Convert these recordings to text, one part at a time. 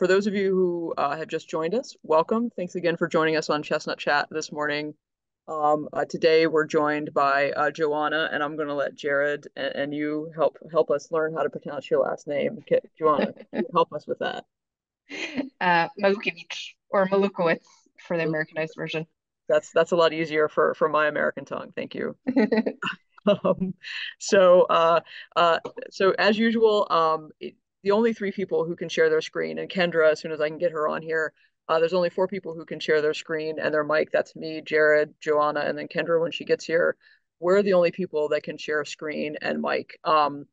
for those of you who uh, have just joined us, welcome. Thanks again for joining us on Chestnut Chat this morning. Um, uh, today we're joined by uh, Joanna, and I'm going to let Jared and, and, you help help us learn how to pronounce your last name. Joanna, help us with that. Uh, or Malukowicz for the Americanized version. That's that's a lot easier for for my American tongue. Thank you. um, so uh, uh, so as usual, um, it, the only three people who can share their screen, and Kendra, as soon as I can get her on here, uh, there's only four people who can share their screen and their mic. That's me, Jared, Joanna, and then Kendra when she gets here. We're the only people that can share a screen and mic. Um,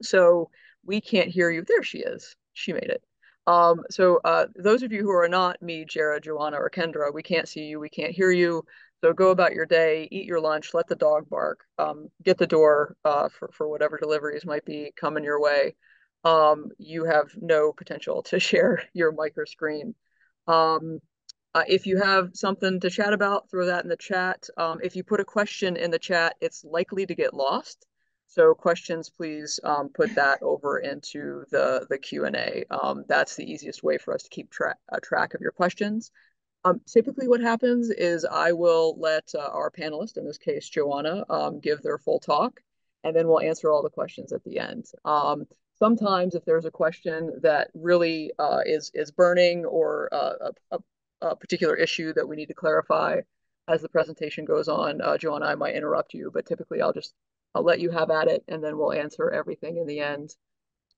so we can't hear you. There she is. She made it. Um, so uh, those of you who are not me, Jared, Joanna, or Kendra, we can't see you. We can't hear you. So go about your day, eat your lunch, let the dog bark, um, get the door uh, for, for whatever deliveries might be coming your way um, you have no potential to share your micro screen. Um, uh, if you have something to chat about, throw that in the chat. Um, if you put a question in the chat, it's likely to get lost. So questions, please um, put that over into the, the Q&A. Um, that's the easiest way for us to keep tra uh, track of your questions. Um, typically what happens is I will let uh, our panelist, in this case, Joanna, um, give their full talk, and then we'll answer all the questions at the end. Um, sometimes if there's a question that really uh, is is burning or uh, a, a, particular issue that we need to clarify as the presentation goes on, uh, Joanna, I might interrupt you, but typically I'll just I'll let you have at it and then we'll answer everything in the end.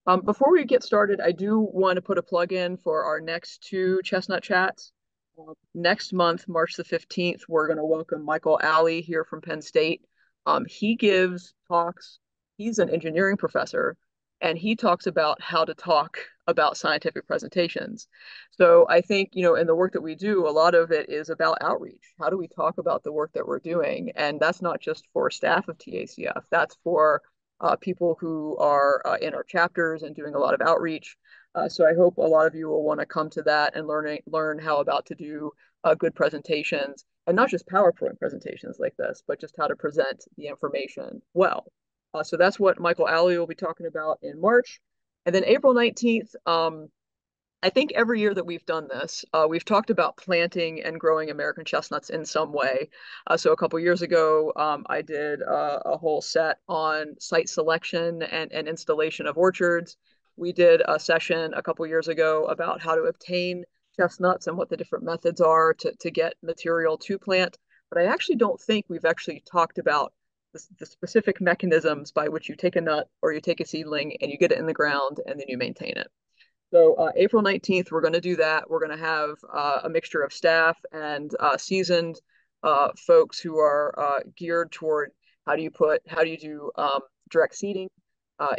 Um, before we get started, I do want to put a plug in for our next two Chestnut Chats. Uh, next month, March the 15th, we're going to welcome Michael Alley here from Penn State. Um, he gives talks, he's an engineering professor, and he talks about how to talk about scientific presentations. So I think, you know, in the work that we do, a lot of it is about outreach. How do we talk about the work that we're doing? And that's not just for staff of TACF, that's for uh, people who are uh, in our chapters and doing a lot of outreach. Uh, so I hope a lot of you will want to come to that and learn, learn how about to do uh, good presentations and not just PowerPoint presentations like this, but just how to present the information well. Uh, so that's what Michael Alley will be talking about in March. And then April 19th, um, I think every year that we've done this, uh, we've talked about planting and growing American chestnuts in some way. Uh, so a couple years ago, um, I did a, a, whole set on site selection and, and installation of orchards. We did a session a couple years ago about how to obtain chestnuts and what the different methods are to, to get material to plant. But I actually don't think we've actually talked about the, specific mechanisms by which you take a nut or you take a seedling and you get it in the ground and then you maintain it. So uh, April 19th, we're going to do that. We're going to have uh, a mixture of staff and uh, seasoned uh, folks who are uh, geared toward how do you put, how do you do um, direct seeding, uh,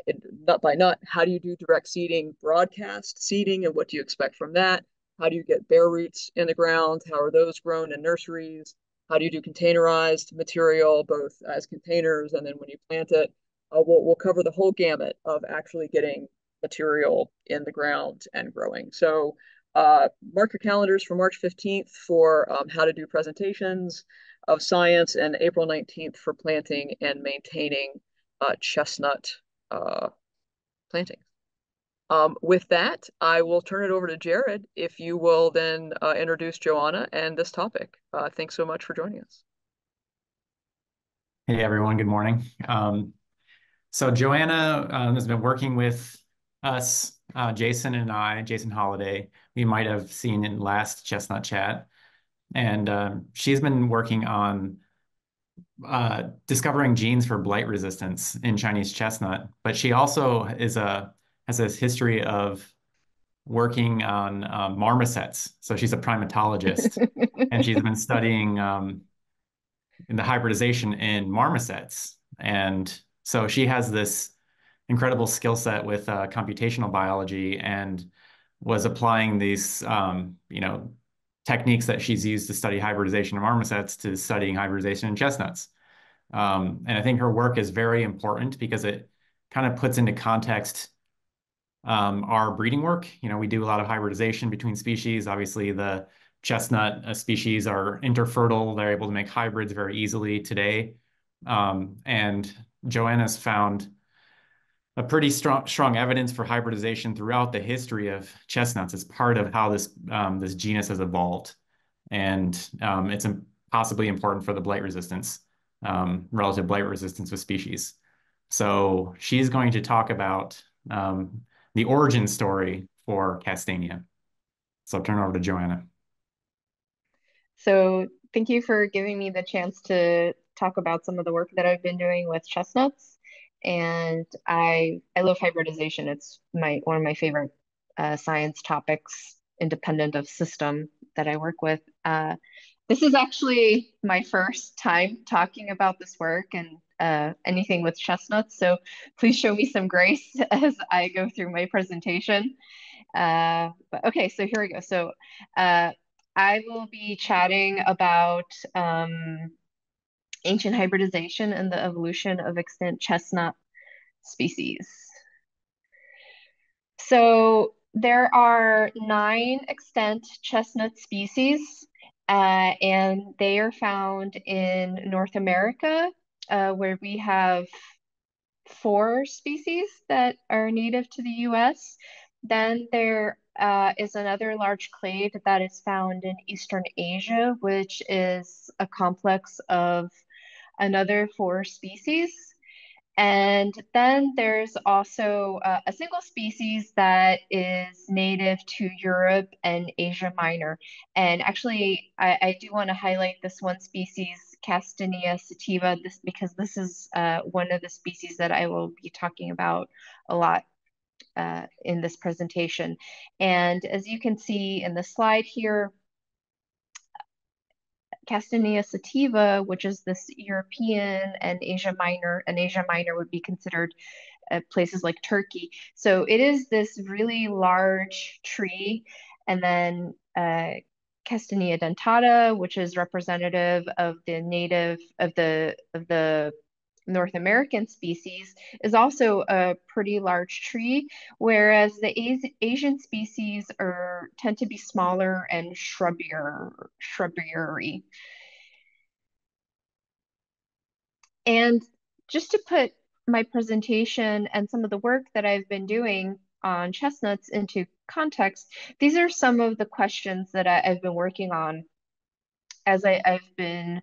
nut by nut, how do you do direct seeding, broadcast seeding, and what do you expect from that? How do you get bare roots in the ground? How are those grown in nurseries? How do you do containerized material, both as containers and then when you plant it? Uh, we'll, we'll cover the whole gamut of actually getting material in the ground and growing. So uh, mark your calendars for March 15th for um, how to do presentations of science and April 19th for planting and maintaining uh, chestnut uh, plantings. Um, with that, I will turn it over to Jared if you will then uh, introduce Joanna and this topic. Uh, thanks so much for joining us. Hey, everyone. Good morning. Um, so Joanna um, has been working with us, uh, Jason and I, Jason Holliday, we might have seen in last Chestnut Chat. And um, she's been working on uh, discovering genes for blight resistance in Chinese chestnut, but she also is a has this history of working on um, marmosets. So she's a primatologist, and she's been studying um, in the hybridization in marmosets. And so she has this incredible skill set with uh, computational biology and was applying these, um, you know, techniques that she's used to study hybridization in marmosets to studying hybridization in chestnuts. Um, and I think her work is very important because it kind of puts into context um, our breeding work. You know, we do a lot of hybridization between species. Obviously, the chestnut uh, species are interfertile. They're able to make hybrids very easily today. Um, and Joanna's found a pretty strong strong evidence for hybridization throughout the history of chestnuts as part of how this um, this genus has evolved, and um, it's possibly important for the blight resistance, um, relative blight resistance of species. So she's going to talk about um, the origin story for Castanea. So I'll turn it over to Joanna. So thank you for giving me the chance to talk about some of the work that I've been doing with chestnuts. And I I love hybridization. It's my one of my favorite uh, science topics, independent of system that I work with. Uh, this is actually my first time talking about this work and uh, anything with chestnuts. So please show me some grace as I go through my presentation. Uh, but okay, so here we go. So uh, I will be chatting about um, ancient hybridization and the evolution of extant chestnut species. So there are nine extant chestnut species, uh, and they are found in North America, uh, where we have four species that are native to the US. Then there uh, is another large clade that is found in Eastern Asia, which is a complex of another four species. And then there's also uh, a single species that is native to Europe and Asia Minor. And actually, I, I do want to highlight this one species, Castanea sativa, this, because this is uh, one of the species that I will be talking about a lot uh, in this presentation. And as you can see in the slide here, Castanea sativa, which is this European and Asia Minor, and Asia Minor would be considered uh, places like Turkey. So it is this really large tree. And then uh, Castanea dentata, which is representative of the native of the of the North American species is also a pretty large tree, whereas the Asian species are tend to be smaller and shrubbier, shrubbery. And just to put my presentation and some of the work that I've been doing on chestnuts into context, these are some of the questions that I, have been working on as I, have been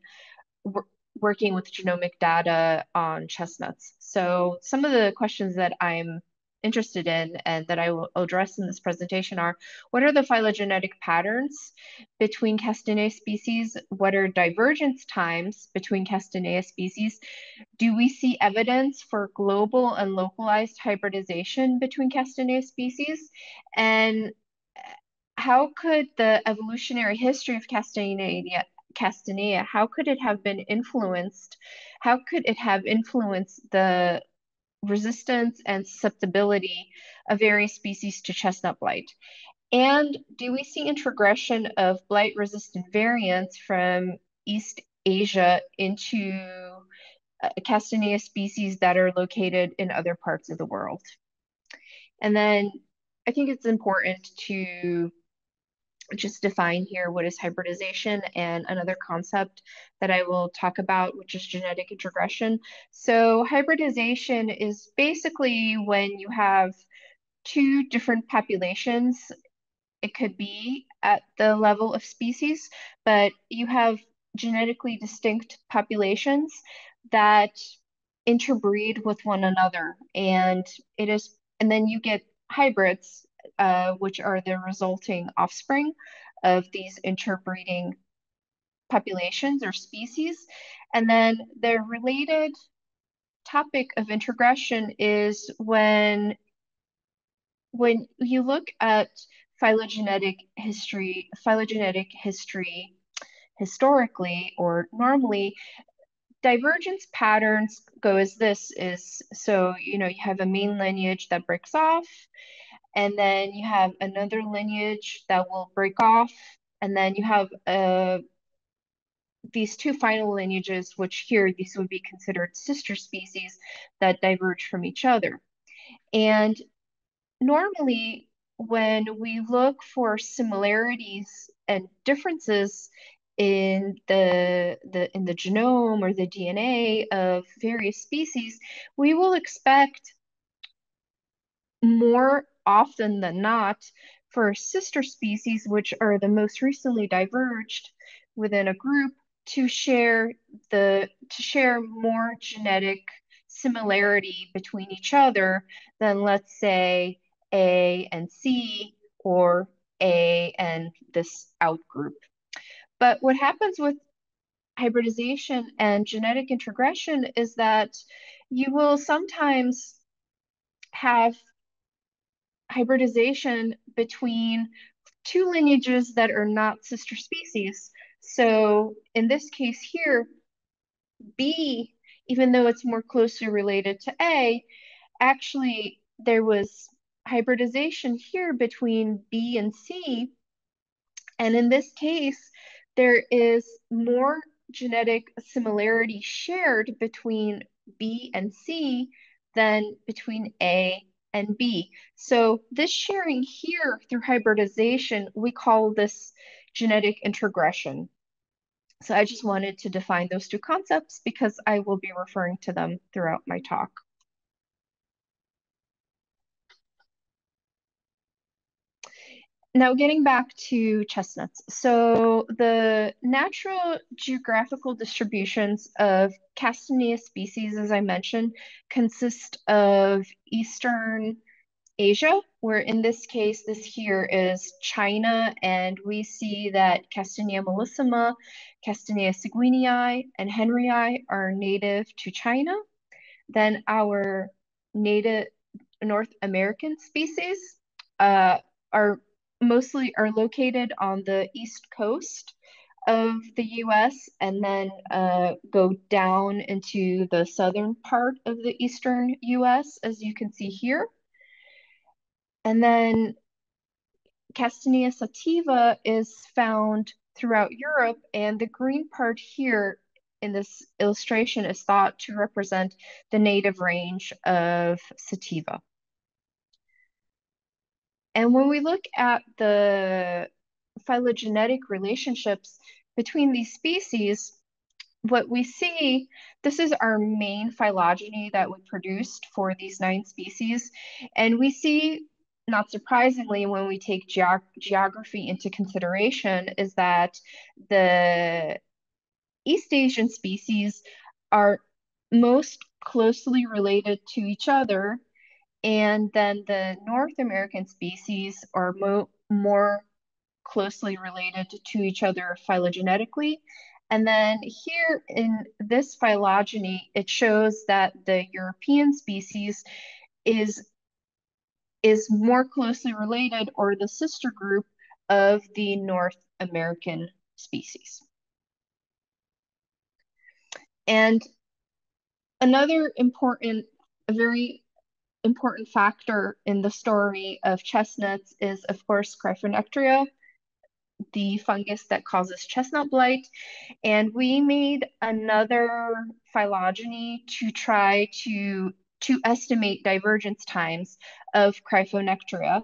working with genomic data on chestnuts. So some of the questions that I'm interested in and that I will address in this presentation are, what are the phylogenetic patterns between Castanea species? What are divergence times between Castanea species? Do we see evidence for global and localized hybridization between Castanea species? And how could the evolutionary history of Castanea Castanea, how could it have been influenced? How could it have influenced the resistance and susceptibility of various species to chestnut blight? And do we see introgression of blight resistant variants from East Asia into uh, Castanea species that are located in other parts of the world? And then I think it's important to just define here what is hybridization and another concept that I will talk about, which is genetic introgression. So hybridization is basically when you have two different populations. It could be at the level of species, but you have genetically distinct populations that interbreed with one another. And it is, and then you get hybrids uh, which are the resulting offspring of these interbreeding populations or species. And then the related topic of introgression is when when you look at phylogenetic history, phylogenetic history historically or normally, divergence patterns go as this is so you know you have a main lineage that breaks off and then you have another lineage that will break off, and then you have uh, these two final lineages, which here these would be considered sister species that diverge from each other. And normally, when we look for similarities and differences in the, the in the genome or the DNA of various species, we will expect more often than not, for sister species, which are the most recently diverged within a group, to share the to share more genetic similarity between each other than let's say A and C or A and this outgroup. But what happens with hybridization and genetic introgression is that you will sometimes have hybridization between two lineages that are not sister species. So in this case here, B, even though it's more closely related to A, actually there was hybridization here between B and C. And in this case, there is more genetic similarity shared between B and C than between A and B. So this sharing here through hybridization, we call this genetic introgression. So I just wanted to define those two concepts because I will be referring to them throughout my talk. Now, getting back to chestnuts. So the natural geographical distributions of Castanea species, as I mentioned, consist of Eastern Asia, where in this case, this here is China, and we see that Castanea mollissima, Castanea seguinii, and henryi are native to China. Then our native North American species uh, are mostly are located on the east coast of the US and then uh, go down into the southern part of the eastern US, as you can see here. And then Castanea sativa is found throughout Europe, and the green part here in this illustration is thought to represent the native range of sativa. And when we look at the phylogenetic relationships between these species, what we see, this is our main phylogeny that we produced for these nine species. And we see, not surprisingly, when we take geog geography into consideration, is that the East Asian species are most closely related to each other and then the North American species are mo more closely related to each other phylogenetically. And then here in this phylogeny, it shows that the European species is, is more closely related or the sister group of the North American species. And another important, very important factor in the story of chestnuts is, of course, Cryphonectria, the fungus that causes chestnut blight. And we made another phylogeny to try to, to estimate divergence times of Cryphonectria.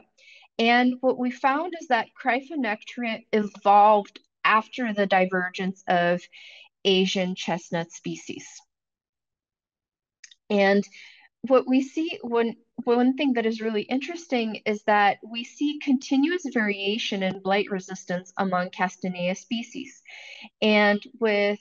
And what we found is that Cryphonectria evolved after the divergence of Asian chestnut species. And what we see one one thing that is really interesting is that we see continuous variation in blight resistance among Castanea species. And with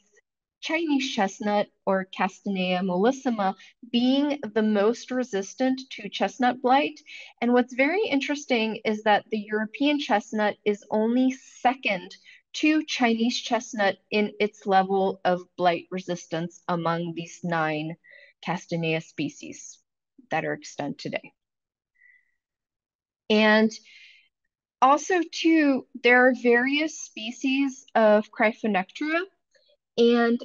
Chinese chestnut or Castanea mollissima being the most resistant to chestnut blight. And what's very interesting is that the European chestnut is only second to Chinese chestnut in its level of blight resistance among these nine Castanea species that are extant today. And also too, there are various species of Cryphonectria and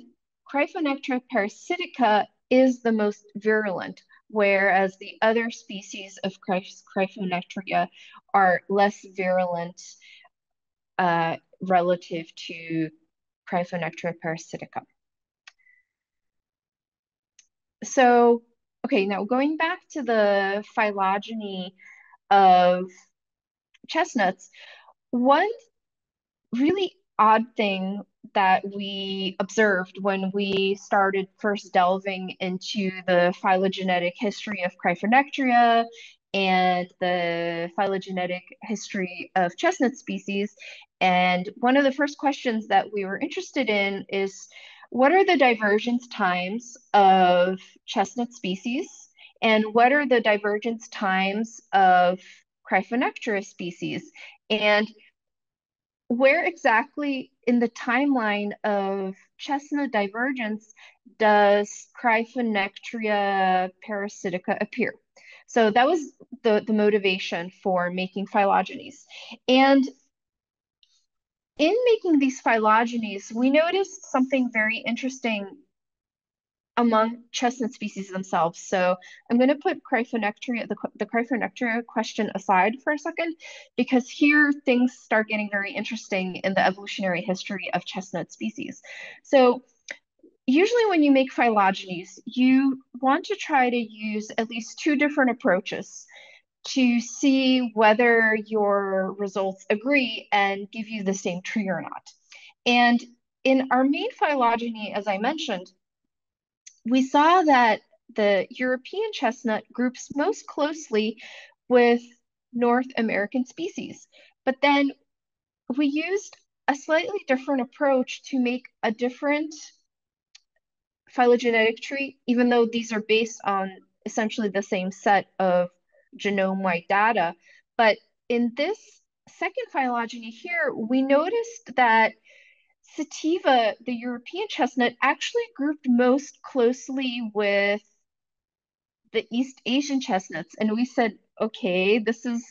Cryphonectria parasitica is the most virulent, whereas the other species of Cryphonectria are less virulent uh, relative to Cryphonectria parasitica. So, okay, now going back to the phylogeny of chestnuts, one really odd thing that we observed when we started first delving into the phylogenetic history of Cryphonectria and the phylogenetic history of chestnut species. And one of the first questions that we were interested in is what are the divergence times of chestnut species? And what are the divergence times of Cryphonectria species? And where exactly in the timeline of chestnut divergence does Cryphonectria parasitica appear? So that was the, the motivation for making phylogenies. And in making these phylogenies, we noticed something very interesting among chestnut species themselves. So I'm going to put Cryphonectria, the, the Cryphonectria question aside for a second, because here things start getting very interesting in the evolutionary history of chestnut species. So usually when you make phylogenies, you want to try to use at least two different approaches to see whether your results agree and give you the same tree or not. And in our main phylogeny, as I mentioned, we saw that the European chestnut groups most closely with North American species. But then we used a slightly different approach to make a different phylogenetic tree, even though these are based on essentially the same set of genome-wide data. But in this second phylogeny here, we noticed that sativa, the European chestnut, actually grouped most closely with the East Asian chestnuts. And we said, okay, this is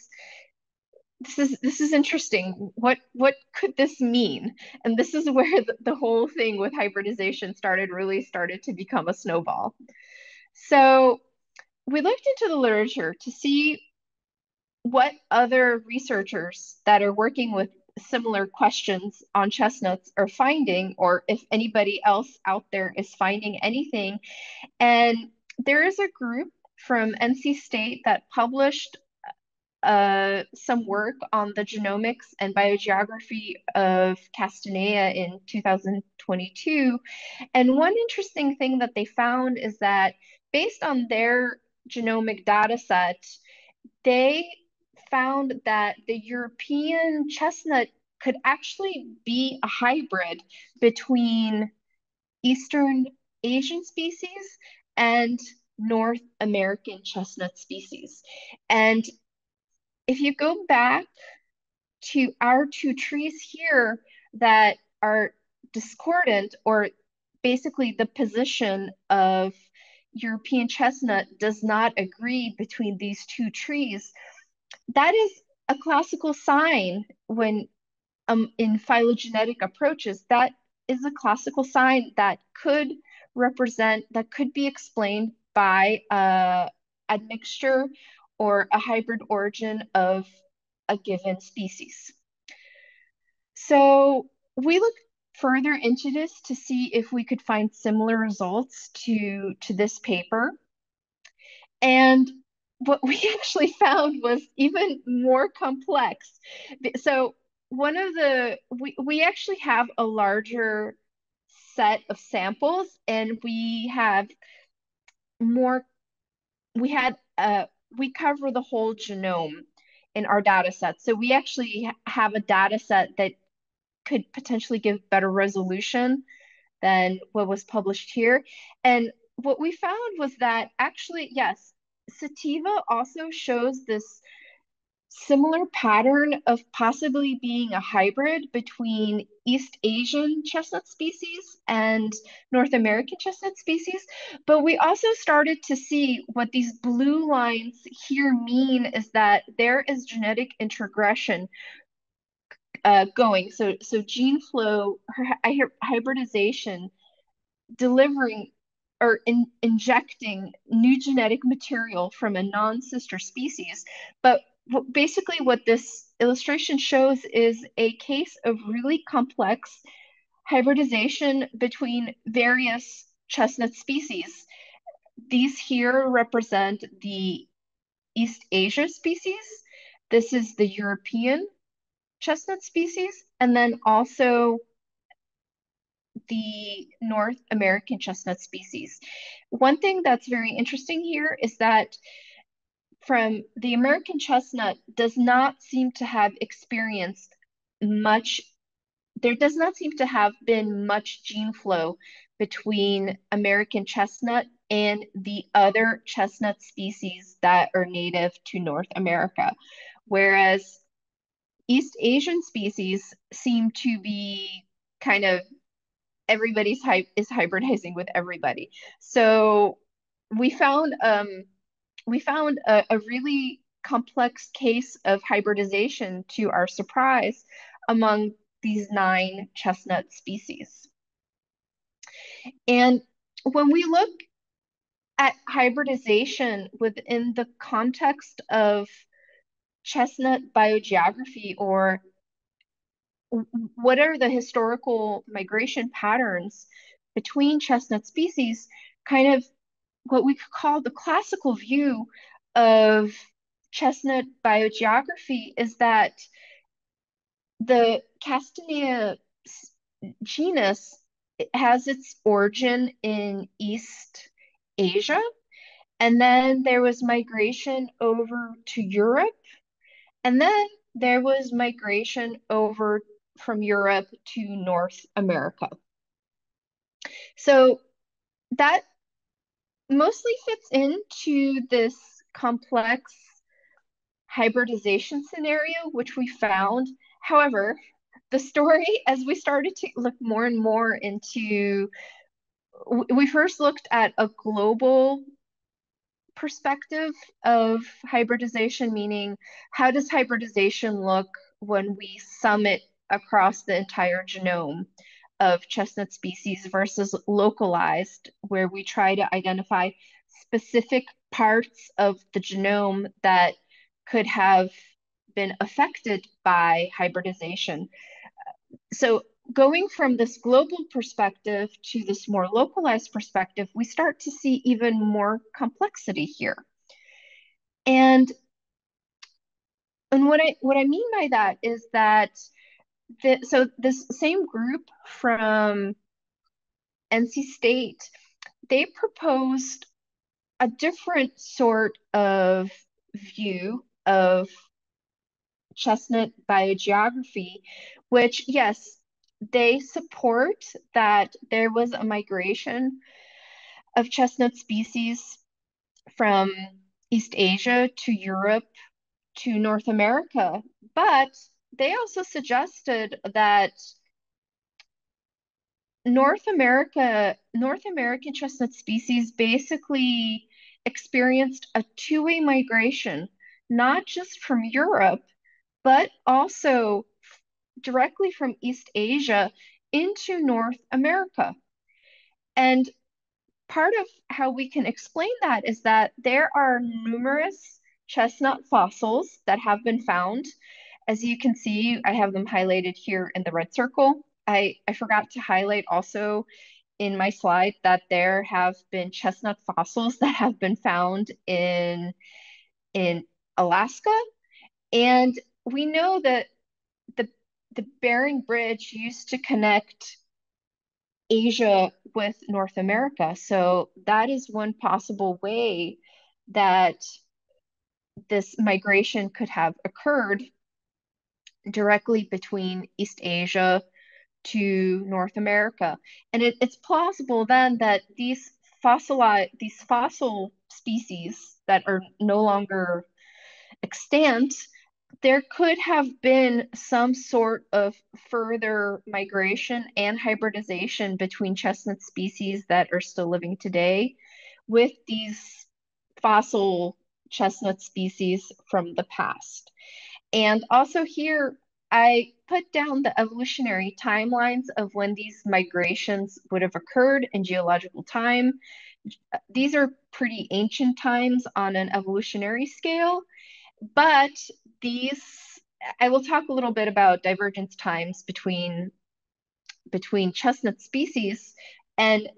this is this is interesting. What what could this mean? And this is where the, the whole thing with hybridization started really started to become a snowball. So we looked into the literature to see what other researchers that are working with similar questions on chestnuts are finding, or if anybody else out there is finding anything. And there is a group from NC State that published uh, some work on the genomics and biogeography of Castanea in 2022. And one interesting thing that they found is that based on their genomic data set, they found that the European chestnut could actually be a hybrid between Eastern Asian species and North American chestnut species. And if you go back to our two trees here that are discordant, or basically the position of European chestnut does not agree between these two trees, that is a classical sign when um, in phylogenetic approaches, that is a classical sign that could represent, that could be explained by a admixture or a hybrid origin of a given species. So we looked further into this to see if we could find similar results to, to this paper. And what we actually found was even more complex. So one of the, we, we actually have a larger set of samples and we have more, we had, uh, we cover the whole genome in our data set. So we actually have a data set that could potentially give better resolution than what was published here. And what we found was that actually, yes, sativa also shows this similar pattern of possibly being a hybrid between East Asian chestnut species and North American chestnut species. But we also started to see what these blue lines here mean is that there is genetic introgression uh, going. So, so gene flow, hybridization, delivering or in, injecting new genetic material from a non-sister species. But basically what this illustration shows is a case of really complex hybridization between various chestnut species. These here represent the East Asia species. This is the European chestnut species, and then also the North American chestnut species. One thing that's very interesting here is that from the American chestnut does not seem to have experienced much, there does not seem to have been much gene flow between American chestnut and the other chestnut species that are native to North America. Whereas East Asian species seem to be kind of everybody's hype is hybridizing with everybody. So we found um, we found a, a really complex case of hybridization to our surprise among these nine chestnut species. And when we look at hybridization within the context of chestnut biogeography or what are the historical migration patterns between chestnut species, kind of what we could call the classical view of chestnut biogeography is that the Castanea genus has its origin in East Asia. And then there was migration over to Europe. And then there was migration over from Europe to North America. So that mostly fits into this complex hybridization scenario, which we found. However, the story, as we started to look more and more into, we first looked at a global perspective of hybridization, meaning how does hybridization look when we sum it across the entire genome of chestnut species versus localized, where we try to identify specific parts of the genome that could have been affected by hybridization. So going from this global perspective to this more localized perspective, we start to see even more complexity here. And and what I what I mean by that is that the, so this same group from NC State, they proposed a different sort of view of chestnut biogeography, which, yes, they support that there was a migration of chestnut species from East Asia to Europe to North America. But they also suggested that North America, North American chestnut species basically experienced a two-way migration, not just from Europe, but also directly from East Asia into North America. And part of how we can explain that is that there are numerous chestnut fossils that have been found. As you can see, I have them highlighted here in the red circle. I, I forgot to highlight also in my slide that there have been chestnut fossils that have been found in, in Alaska. And we know that the, the Bering Bridge used to connect Asia with North America. So that is one possible way that this migration could have occurred directly between East Asia to North America. And it, it's plausible then that these fossilized, these fossil species that are no longer extant, there could have been some sort of further migration and hybridization between chestnut species that are still living today with these fossil chestnut species from the past. And also here, I put down the evolutionary timelines of when these migrations would have occurred in geological time. These are pretty ancient times on an evolutionary scale, but these, I will talk a little bit about divergence times between, between chestnut species. And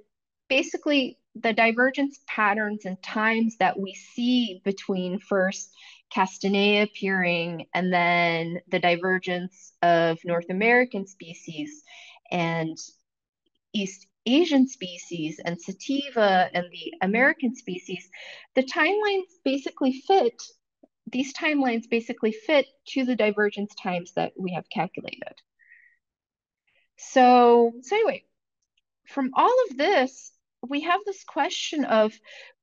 basically, the divergence patterns and times that we see between first Castanea appearing and then the divergence of North American species and East Asian species and sativa and the American species, the timelines basically fit these timelines basically fit to the divergence times that we have calculated. So, so anyway, from all of this, we have this question of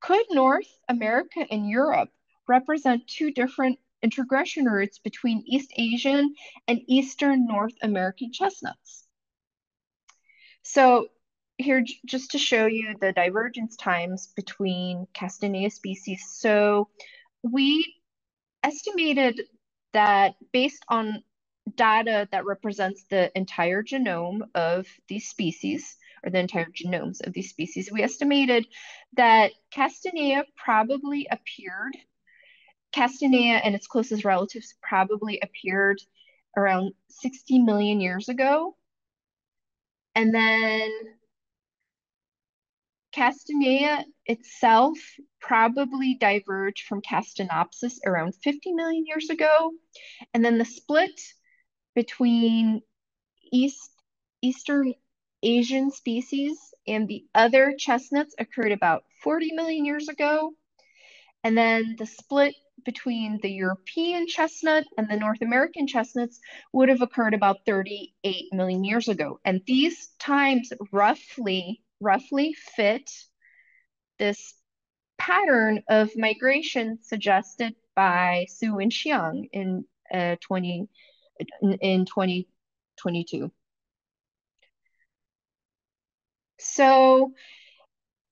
could North America and Europe represent two different introgression routes between East Asian and Eastern North American chestnuts? So here, just to show you the divergence times between Castanea species. So we estimated that based on data that represents the entire genome of these species, or the entire genomes of these species, we estimated that Castanea probably appeared, Castanea and its closest relatives probably appeared around 60 million years ago. And then Castanea itself probably diverged from Castanopsis around 50 million years ago. And then the split between East Eastern Asian species and the other chestnuts occurred about 40 million years ago. And then the split between the European chestnut and the North American chestnuts would have occurred about 38 million years ago. And these times roughly, roughly fit this pattern of migration suggested by Su and Xiang in uh, 20 in 2022. So,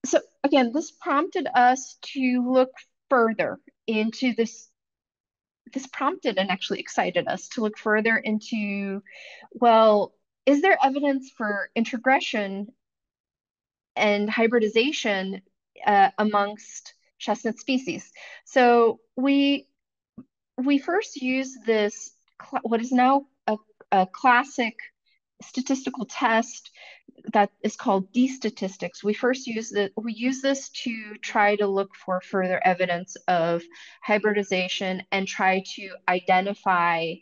so again, this prompted us to look further into this. This prompted and actually excited us to look further into, well, is there evidence for introgression and hybridization uh, amongst chestnut species? So we we first use this what is now a, a classic statistical test that is called d-statistics. We first use the we use this to try to look for further evidence of hybridization and try to identify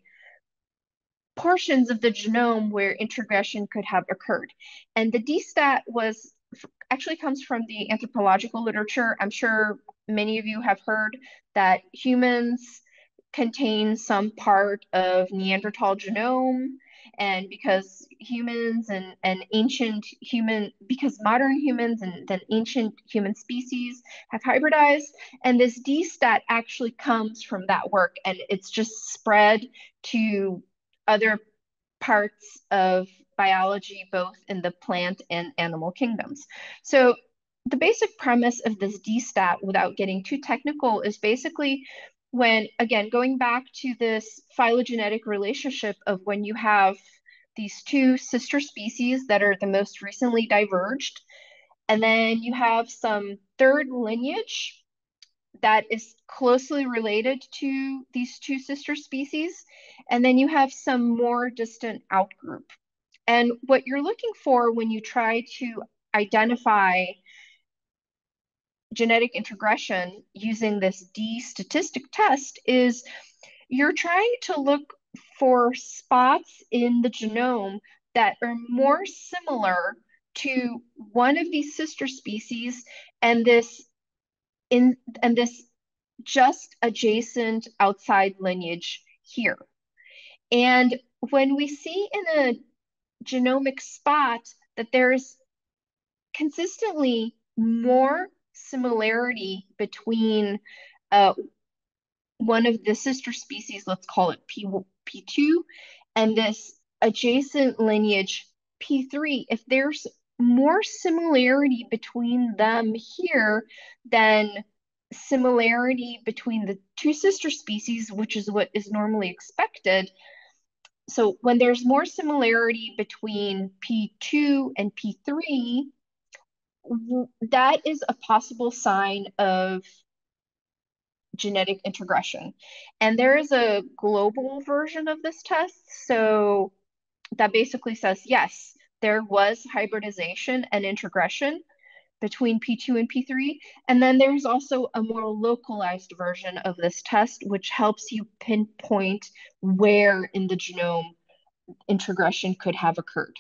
portions of the genome where introgression could have occurred. And the d-stat was actually comes from the anthropological literature. I'm sure many of you have heard that humans contain some part of Neanderthal genome and because humans and, and ancient human because modern humans and then ancient human species have hybridized and this d-stat actually comes from that work and it's just spread to other parts of biology both in the plant and animal kingdoms. So the basic premise of this d-stat without getting too technical is basically when again going back to this phylogenetic relationship of when you have these two sister species that are the most recently diverged and then you have some third lineage that is closely related to these two sister species. And then you have some more distant outgroup. And what you're looking for when you try to identify genetic introgression using this D statistic test is you're trying to look for spots in the genome that are more similar to one of these sister species and this in and this just adjacent outside lineage here. And when we see in a genomic spot that there's consistently more similarity between uh, one of the sister species, let's call it P, P2, and this adjacent lineage P3, if there's more similarity between them here than similarity between the two sister species, which is what is normally expected. So when there's more similarity between P2 and P3, that is a possible sign of genetic introgression. And there is a global version of this test. So that basically says, yes, there was hybridization and introgression between P2 and P3. And then there's also a more localized version of this test, which helps you pinpoint where in the genome introgression could have occurred.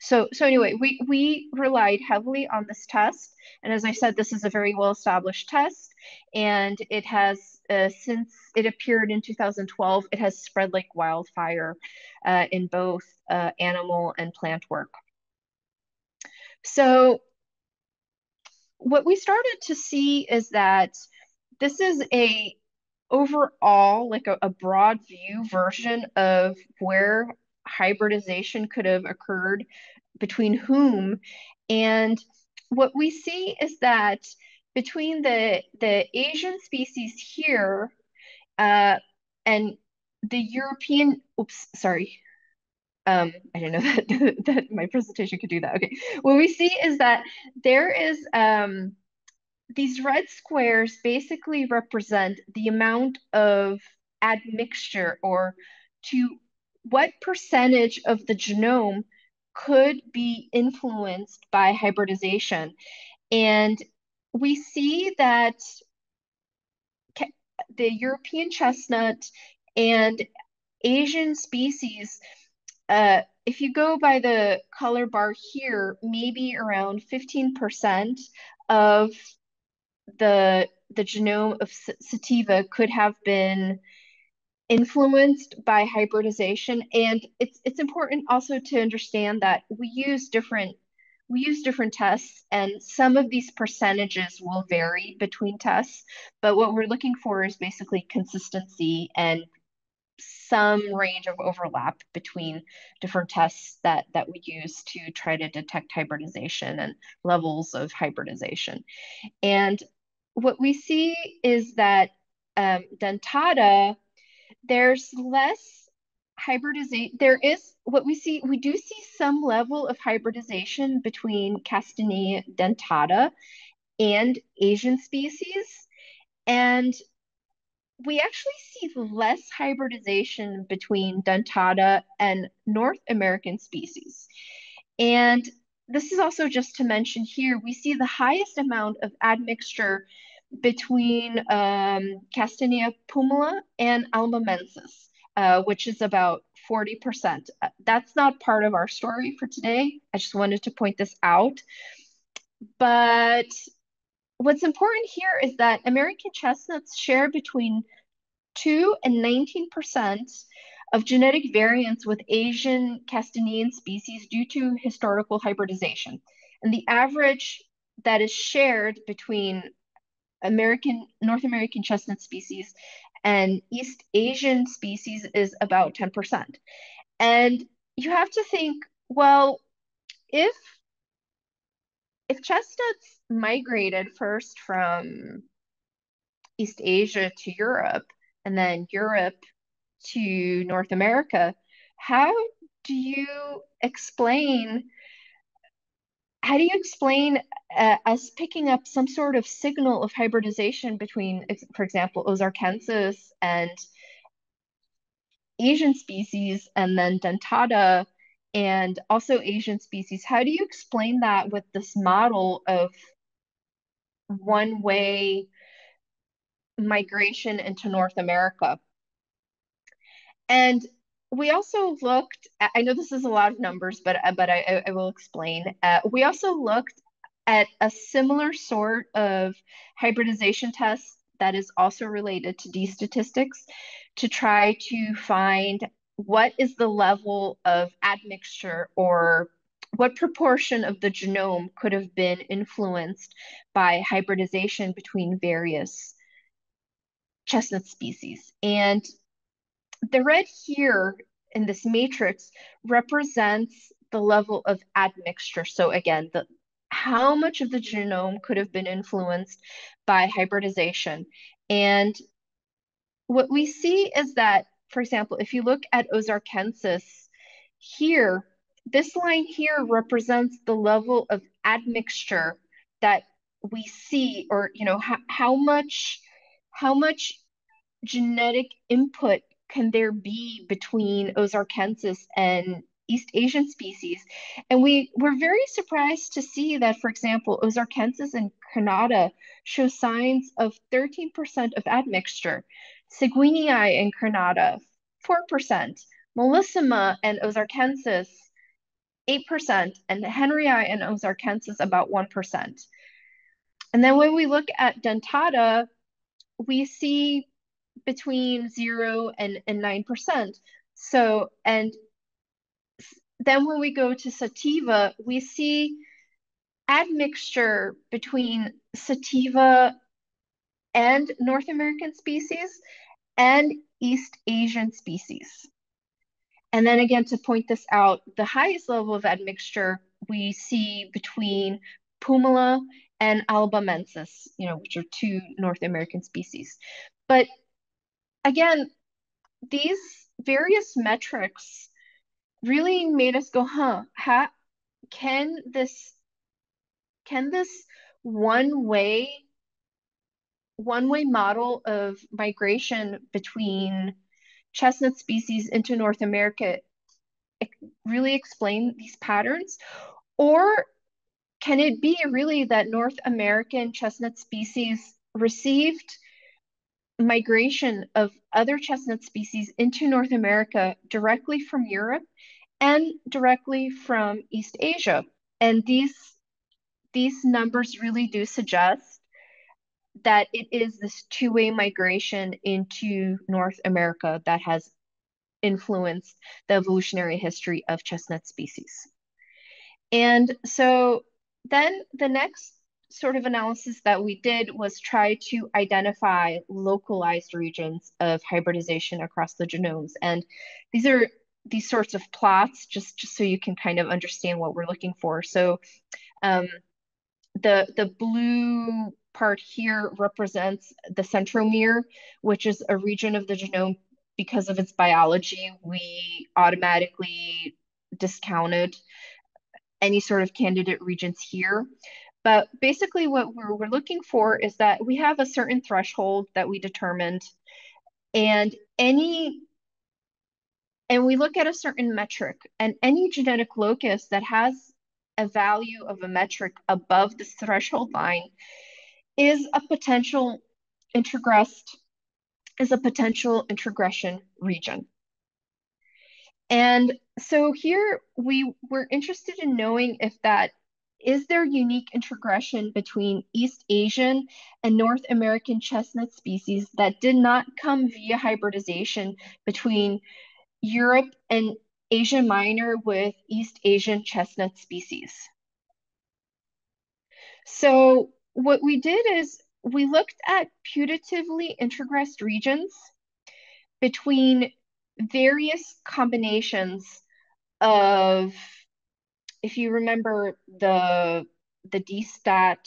So, so anyway, we, we relied heavily on this test. And as I said, this is a very well-established test, and it has uh, since it appeared in 2012, it has spread like wildfire uh, in both uh, animal and plant work. So what we started to see is that this is a overall like a, a broad view version of where hybridization could have occurred between whom and what we see is that between the the Asian species here uh, and the European oops sorry. Um, I didn't know that that my presentation could do that. Okay. What we see is that there is um, these red squares basically represent the amount of admixture or to what percentage of the genome could be influenced by hybridization. And we see that the European chestnut and Asian species, uh, if you go by the color bar here, maybe around 15% of the the genome of sativa could have been influenced by hybridization. And it's it's important also to understand that we use different we use different tests and some of these percentages will vary between tests but what we're looking for is basically consistency and some range of overlap between different tests that that we use to try to detect hybridization and levels of hybridization. And what we see is that um, dentata, there's less hybridization. There is what we see, we do see some level of hybridization between Castanea dentata and Asian species. And we actually see less hybridization between dentata and North American species. And this is also just to mention here, we see the highest amount of admixture between um, Castanea pumila and alabamensis, uh, which is about 40%. Uh, that's not part of our story for today. I just wanted to point this out. But what's important here is that American chestnuts share between 2 and 19% of genetic variants with Asian Castanean species due to historical hybridization. And the average that is shared between American, North American chestnut species and East Asian species is about 10%. And you have to think, well, if if chestnuts migrated first from East Asia to Europe and then Europe to North America, how do you explain how do you explain uh, us picking up some sort of signal of hybridization between, for example, Ozarkensis and Asian species, and then dentata and also Asian species? How do you explain that with this model of one way migration into North America? And we also looked, I know this is a lot of numbers, but, but I, I will explain. Uh, we also looked at a similar sort of hybridization test that is also related to D statistics to try to find what is the level of admixture or what proportion of the genome could have been influenced by hybridization between various chestnut species. And the red here in this matrix represents the level of admixture. So again, the how much of the genome could have been influenced by hybridization. And what we see is that, for example, if you look at Ozarkensis here, this line here represents the level of admixture that we see, or you know, how, how much how much genetic input can there be between Ozarkensis and East Asian species? And we were very surprised to see that, for example, Ozarkensis and Crenata show signs of 13% of admixture, Seguinii and Crenata, 4%, Mollissima and Ozarkensis, 8%, and Henryi and Ozarkensis, about 1%. And then when we look at dentata, we see between zero and, and 9%. So, and then when we go to sativa, we see admixture between sativa and North American species and East Asian species. And then again, to point this out, the highest level of admixture we see between Pumila and alabamensis, you know, which are two North American species. But again, these various metrics really made us go, huh, can this can this one way one way model of migration between chestnut species into North America really explain these patterns? Or can it be really that North American chestnut species received migration of other chestnut species into North America directly from Europe and directly from East Asia? And these, these numbers really do suggest that it is this two-way migration into North America that has influenced the evolutionary history of chestnut species. And so then the next sort of analysis that we did was try to identify localized regions of hybridization across the genomes. And these are these sorts of plots just, just so you can kind of understand what we're looking for. So um, the, the blue part here represents the centromere, which is a region of the genome because of its biology, we automatically discounted any sort of candidate regions here. But basically what we're, we're looking for is that we have a certain threshold that we determined and any and we look at a certain metric and any genetic locus that has a value of a metric above this threshold line is a potential introgressed is a potential introgression region. And so here we were interested in knowing if that is there unique introgression between East Asian and North American chestnut species that did not come via hybridization between Europe and Asia Minor with East Asian chestnut species. So what we did is we looked at putatively introgressed regions between various combinations of, if you remember the, the D-stat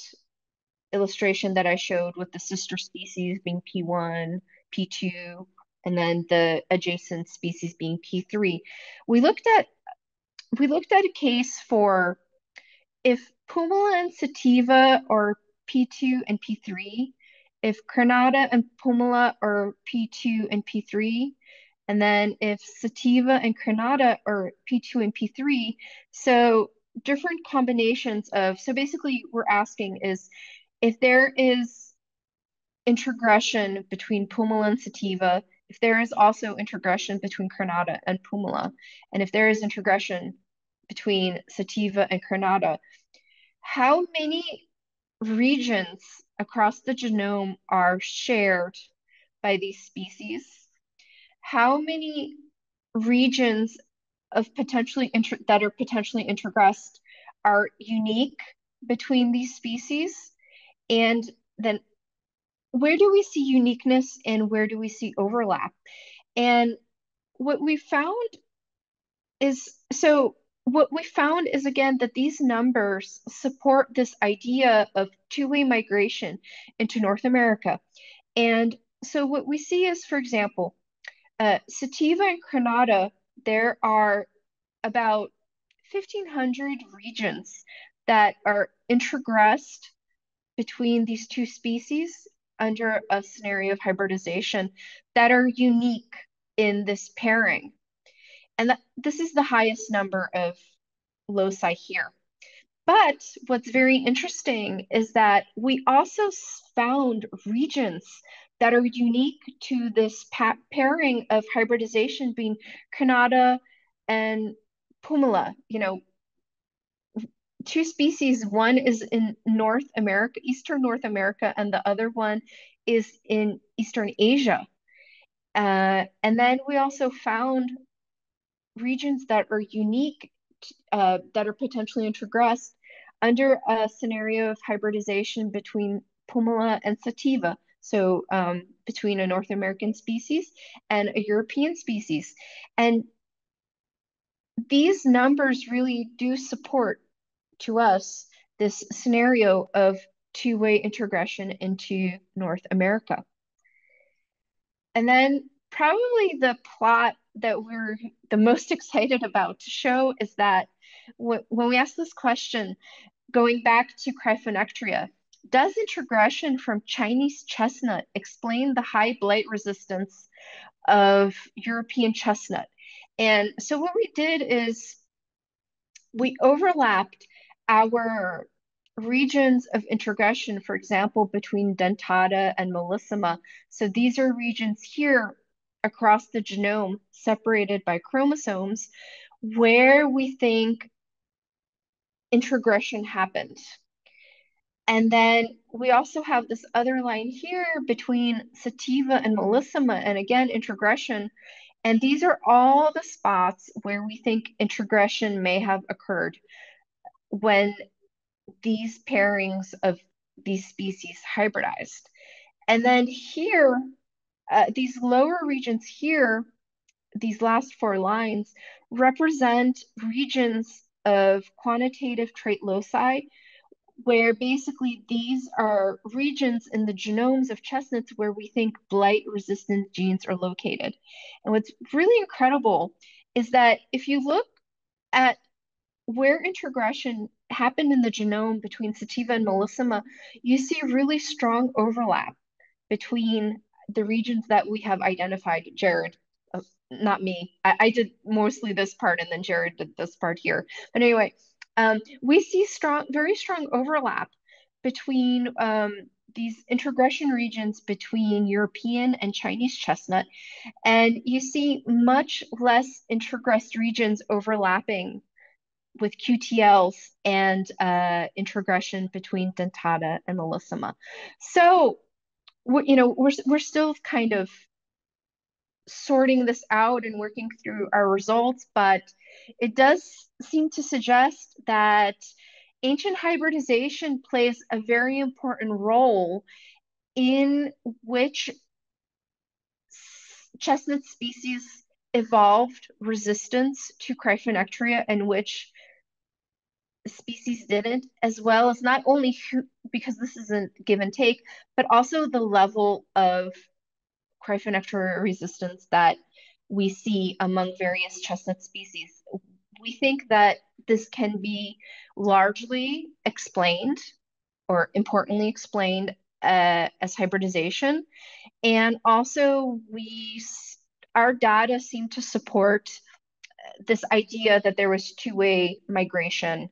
illustration that I showed with the sister species being P1, P2, and then the adjacent species being P3. We looked at we looked at a case for if Pumila and Sativa or P2 and P3. If Crenata and Pumila are P2 and P3, and then if Sativa and Crenata are P2 and P3, so different combinations of, so basically we're asking is if there is introgression between Pumila and Sativa, if there is also introgression between Crenata and Pumila, and if there is introgression between Sativa and Crenata, how many regions across the genome are shared by these species? How many regions of potentially that are potentially introgressed are unique between these species? And then where do we see uniqueness and where do we see overlap? And what we found is so what we found is again that these numbers support this idea of two-way migration into North America. And so what we see is, for example, uh, Sativa and Crenata, there are about 1,500 regions that are introgressed between these two species under a scenario of hybridization that are unique in this pairing. And that, this is the highest number of loci here. But what's very interesting is that we also found regions that are unique to this pa pairing of hybridization being Crenata and Pumila. You know, two species, one is in North America, Eastern North America, and the other one is in Eastern Asia. Uh, and then we also found regions that are unique, uh, that are potentially introgressed under a scenario of hybridization between Pumila and Sativa, so um, between a North American species and a European species. And these numbers really do support to us this scenario of two-way introgression into North America. And then probably the plot that we're the most excited about to show is that when we ask this question, going back to Cryphonectria, does introgression from Chinese chestnut explain the high blight resistance of European chestnut? And so what we did is we overlapped our regions of introgression, for example, between dentata and mollissima. So these are regions here across the genome separated by chromosomes where we think introgression happened. And then we also have this other line here between sativa and mollissima, and again, introgression. And these are all the spots where we think introgression may have occurred when these pairings of these species hybridized. And then here, uh, these lower regions here, these last four lines, represent regions of quantitative trait loci, where basically these are regions in the genomes of chestnuts where we think blight resistant genes are located. And what's really incredible is that if you look at where introgression happened in the genome between sativa and mollissima, you see really strong overlap between the regions that we have identified, Jared, uh, not me. I, I, did mostly this part and then Jared did this part here. But anyway, um, we see strong, very strong overlap between um, these introgression regions between European and Chinese chestnut. And you see much less introgressed regions overlapping with QTLs and uh, introgression between dentata and mollissima. So, you know, we're, we're still kind of sorting this out and working through our results, but it does seem to suggest that ancient hybridization plays a very important role in which chestnut species evolved resistance to Cryphonectria and which species didn't, as well as not only who, because this is a give and take, but also the level of Cryphonectria resistance that we see among various chestnut species. We think that this can be largely explained or importantly explained uh, as hybridization. And also we, our data seem to support uh, this idea that there was two-way migration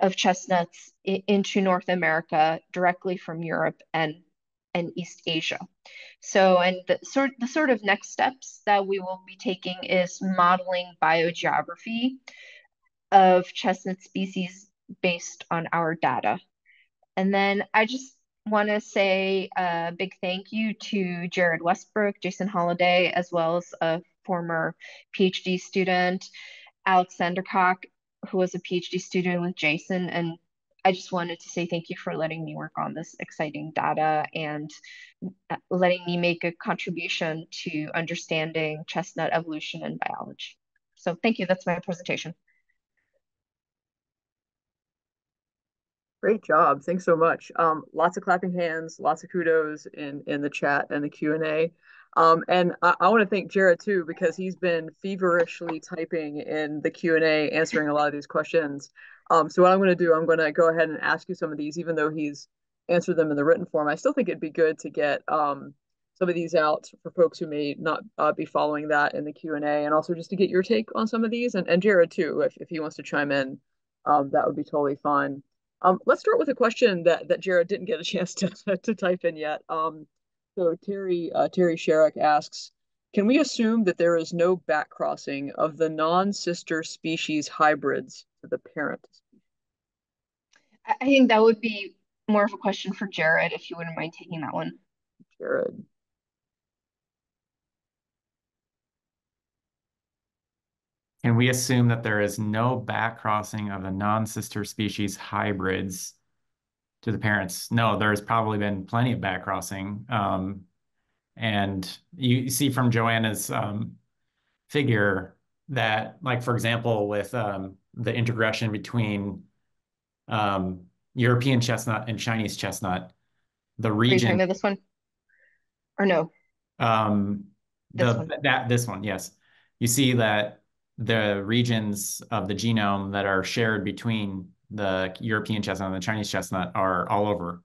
of chestnuts into North America directly from Europe and, and East Asia. So, and the sort, the sort of next steps that we will be taking is modeling biogeography of chestnut species based on our data. And then I just want to say a big thank you to Jared Westbrook, Jason Holliday, as well as a former PhD student, Alex Sandercock, who was a PhD student with Jason. And I just wanted to say thank you for letting me work on this exciting data and uh, letting me make a contribution to understanding chestnut evolution and biology. So thank you. That's my presentation. Great job. Thanks so much. Um, lots of clapping hands, lots of kudos in, in the chat and the Q&A. Um, and I, I want to thank Jared too, because he's been feverishly typing in the Q&A, answering a lot of these questions. Um, so what I'm going to do, I'm going to go ahead and ask you some of these, even though he's answered them in the written form. I still think it'd be good to get um, some of these out for folks who may not uh, be following that in the Q&A, and also just to get your take on some of these, and, and Jared too, if, if he wants to chime in, um, that would be totally fine. Um, let's start with a question that, that Jared didn't get a chance to, to type in yet. Um, so Terry uh, Terry Sherrick asks, can we assume that there is no backcrossing of the non-sister species hybrids the parent species? I think that would be more of a question for Jared, if you wouldn't mind taking that one. Jared. Can we assume that there is no back crossing of the non-sister species hybrids to the parents? No, there's probably been plenty of back crossing. Um, and you see from Joanna's um, figure that, like, for example, with um, the integration between um, European chestnut and Chinese chestnut, the region. Are this one? Or no? Um, the, this one. That, this one, yes. You see that the regions of the genome that are shared between the European chestnut and the Chinese chestnut are all over.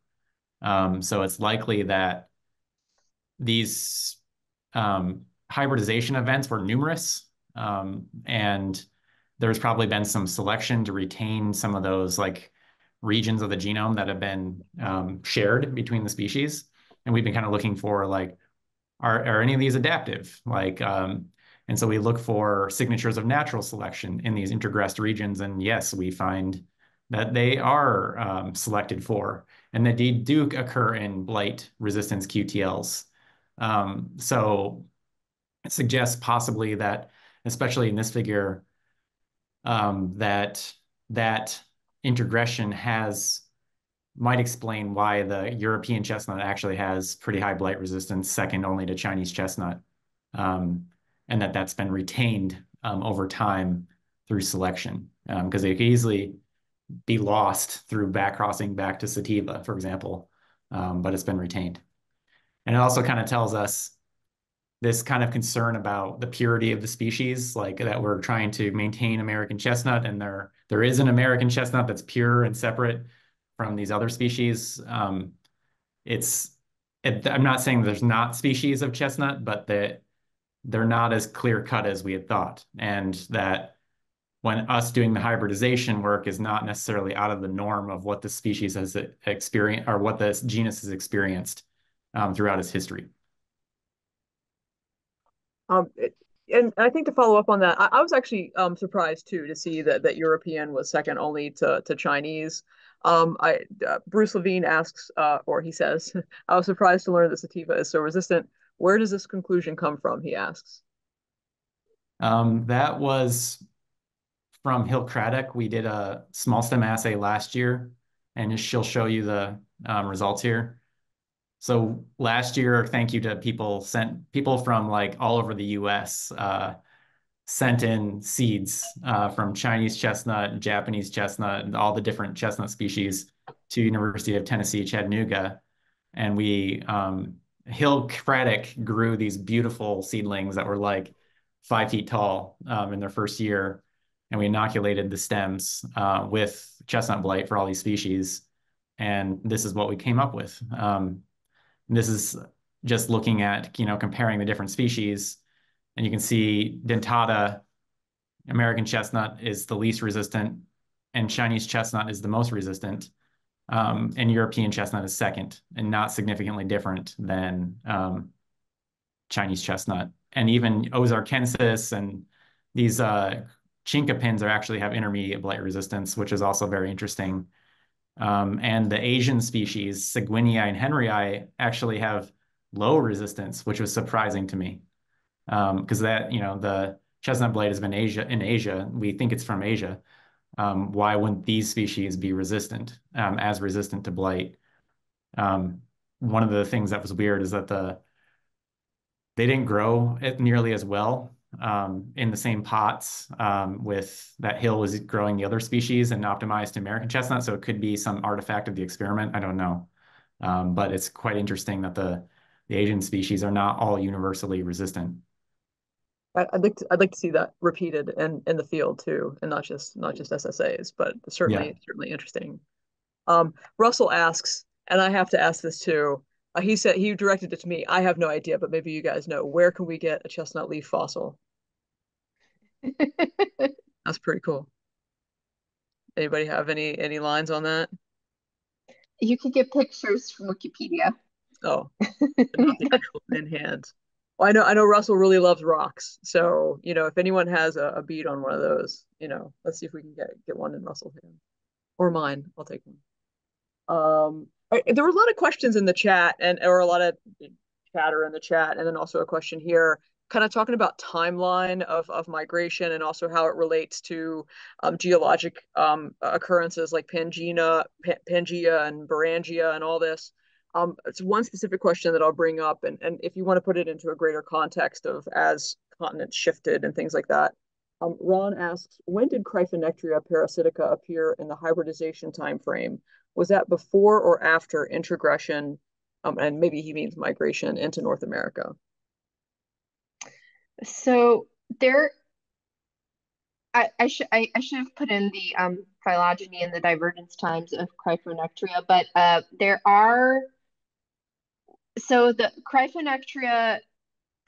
Um, so it's likely that these um, hybridization events were numerous, um, and there's probably been some selection to retain some of those like regions of the genome that have been um, shared between the species. And we've been kind of looking for like, are, are any of these adaptive? Like, um, and so we look for signatures of natural selection in these introgressed regions. And yes, we find that they are um, selected for and that they do occur in blight resistance QTLs. Um, so it suggests possibly that, especially in this figure, um, that that introgression has might explain why the European chestnut actually has pretty high blight resistance, second only to Chinese chestnut, um, and that that's been retained um, over time through selection because um, they could easily be lost through back crossing back to sativa, for example, um, but it's been retained. And it also kind of tells us this kind of concern about the purity of the species, like that we're trying to maintain American chestnut, and there there is an American chestnut that's pure and separate from these other species. Um, it's it, I'm not saying there's not species of chestnut, but that they're not as clear cut as we had thought, and that when us doing the hybridization work is not necessarily out of the norm of what the species has experienced or what the genus has experienced um, throughout its history. Um, it, and I think to follow up on that, I, I was actually um, surprised too to see that that European was second only to to Chinese. Um, I uh, Bruce Levine asks, uh, or he says, I was surprised to learn that sativa is so resistant. Where does this conclusion come from? He asks. Um, that was from Hill Craddock. We did a small stem assay last year, and she'll show you the um, results here. So last year, thank you to people sent people from like all over the U.S. Uh, sent in seeds uh, from Chinese chestnut, Japanese chestnut, and all the different chestnut species to University of Tennessee Chattanooga, and we um, Hill Craddock grew these beautiful seedlings that were like five feet tall um, in their first year and we inoculated the stems uh, with chestnut blight for all these species. And this is what we came up with. Um, this is just looking at, you know, comparing the different species. And you can see dentata, American chestnut is the least resistant, and Chinese chestnut is the most resistant. Um, and European chestnut is second and not significantly different than um, Chinese chestnut. And even Ozarkensis and these uh, chinkapins are actually have intermediate blight resistance, which is also very interesting. Um, and the Asian species, Seguinii and Henryi, actually have low resistance, which was surprising to me. Because um, that, you know, the chestnut blight has been Asia in Asia. We think it's from Asia. Um, why wouldn't these species be resistant, um, as resistant to blight? Um, one of the things that was weird is that the they didn't grow nearly as well um, in the same pots um, with that hill was growing the other species and optimized American chestnut. So it could be some artifact of the experiment. I don't know. Um, but it's quite interesting that the, the Asian species are not all universally resistant. I'd like to, I'd like to see that repeated in, in the field too, and not just not just SSAs, but certainly yeah. certainly interesting. Um, Russell asks, and I have to ask this too. Uh, he said he directed it to me. I have no idea, but maybe you guys know. Where can we get a chestnut leaf fossil? That's pretty cool. Anybody have any any lines on that? You could get pictures from Wikipedia. Oh, in hand. Well, I know I know Russell really loves rocks, so you know if anyone has a, a bead on one of those, you know, let's see if we can get get one in Russell's hand or mine. I'll take one. Um, there were a lot of questions in the chat and or a lot of chatter in the chat and then also a question here kind of talking about timeline of, of migration and also how it relates to um, geologic um, occurrences like Pangea, Pangea and Beringia and all this. Um, it's one specific question that I'll bring up, and, and if you want to put it into a greater context of as continents shifted and things like that. Um, Ron asks, when did Cryphonectria parasitica appear in the hybridization time frame? Was that before or after introgression? Um, and maybe he means migration into North America. So there, I, I should I, I should have put in the um, phylogeny and the divergence times of Cryphonectria, but uh, there are so the Cryphonectria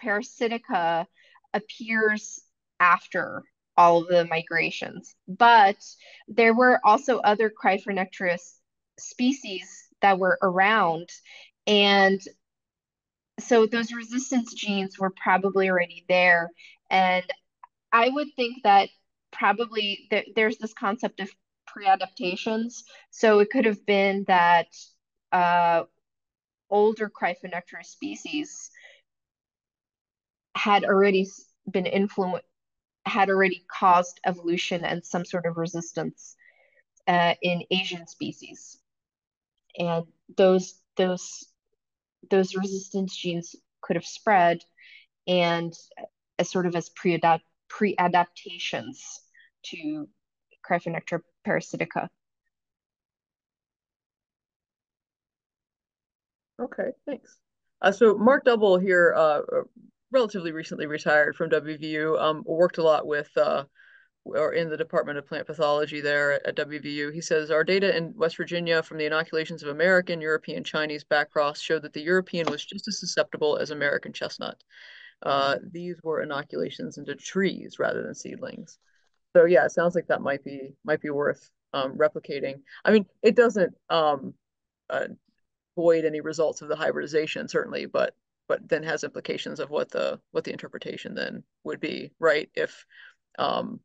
parasitica appears after all of the migrations, but there were also other Cryphonectria species that were around, and so those resistance genes were probably already there. And I would think that probably th there's this concept of pre-adaptations. So it could have been that uh, older Cryphonectria species had already been influenced, had already caused evolution and some sort of resistance uh, in Asian species. And those those those resistance genes could have spread and as sort of as pre-adapt pre-adaptations to Cryphonectria parasitica. Okay, thanks. Uh, so Mark Double here, uh, relatively recently retired from WVU, um, worked a lot with uh, or in the Department of Plant Pathology there at, WVU. He says our data in West Virginia from the inoculations of American, European, Chinese backcross showed that the European was just as susceptible as American chestnut. Uh, these were inoculations into trees rather than seedlings. So yeah, it sounds like that might be might be worth um, replicating. I mean, it doesn't um, uh, void any results of the hybridization certainly, but but then has implications of what the what the interpretation then would be, right? If um,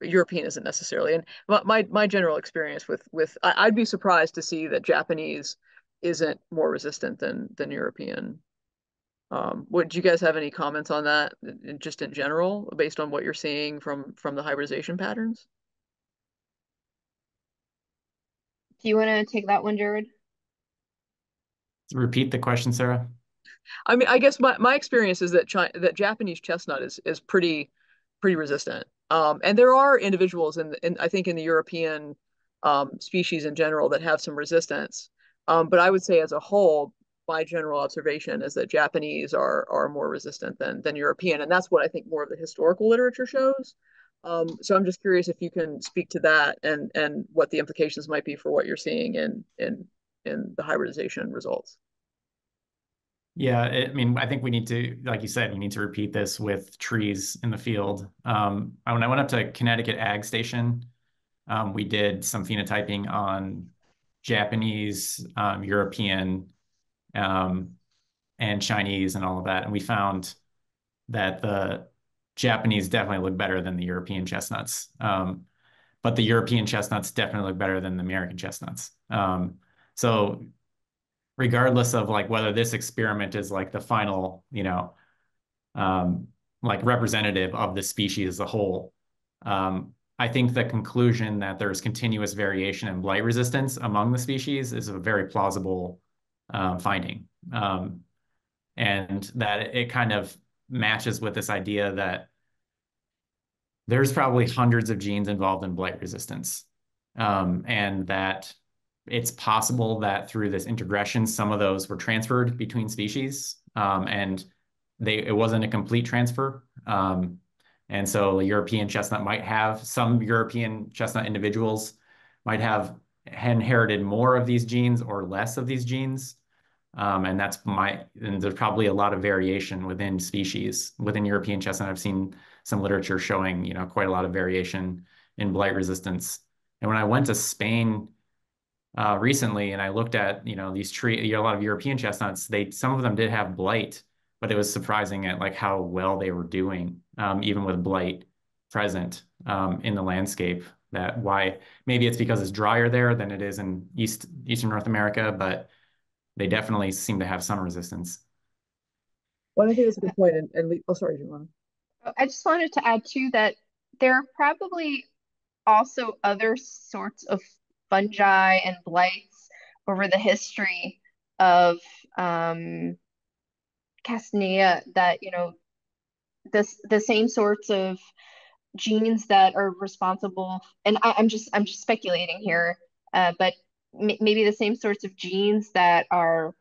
European isn't necessarily. And my my general experience with with I, would be surprised to see that Japanese isn't more resistant than than European. Um, would you guys have any comments on that, just in general, based on what you're seeing from from the hybridization patterns? Do you want to take that one, Jared? Repeat the question, Sarah. I mean, I guess my, my experience is that China, that Japanese chestnut is is pretty pretty resistant. Um, and there are individuals in, in I think in the European um, species in general that have some resistance. Um, but I would say as a whole, my general observation is that Japanese are are more resistant than than European, and that's what I think more of the historical literature shows. Um, so I'm just curious if you can speak to that and and what the implications might be for what you're seeing in in in the hybridization results. Yeah, I mean, I think we need to, like you said, we need to repeat this with trees in the field. Um, when I went up to Connecticut Ag Station, um, we did some phenotyping on Japanese, um, European, um, and Chinese and all of that. And we found that the Japanese definitely look better than the European chestnuts. Um, but the European chestnuts definitely look better than the American chestnuts. Um, so regardless of like whether this experiment is like the final, you know, um, like representative of the species as a whole. Um, I think the conclusion that there's continuous variation in blight resistance among the species is a very plausible um, finding. Um, and that it kind of matches with this idea that there's probably hundreds of genes involved in blight resistance. Um, and that it's possible that through this introgression, some of those were transferred between species, um, and they it wasn't a complete transfer. Um, and so a European chestnut might have some European chestnut individuals might have inherited more of these genes or less of these genes. Um, and that's my, and there's probably a lot of variation within species. Within European chestnut, I've seen some literature showing, you know, quite a lot of variation in blight resistance. And when I went to Spain uh, recently, and I looked at you know these tree, you know, a lot of European chestnuts. They some of them did have blight, but it was surprising at like how well they were doing, um, even with blight present um, in the landscape. That why maybe it's because it's drier there than it is in East Eastern North America, but they definitely seem to have some resistance. Well, I think that's a good point. And, and oh, sorry, Joanna. I just wanted to add too that there are probably also other sorts of fungi and blights over the history of um, Castanea that, you know, this the same sorts of genes that are responsible, and I, am just I'm just speculating here, uh, but maybe the same sorts of genes that are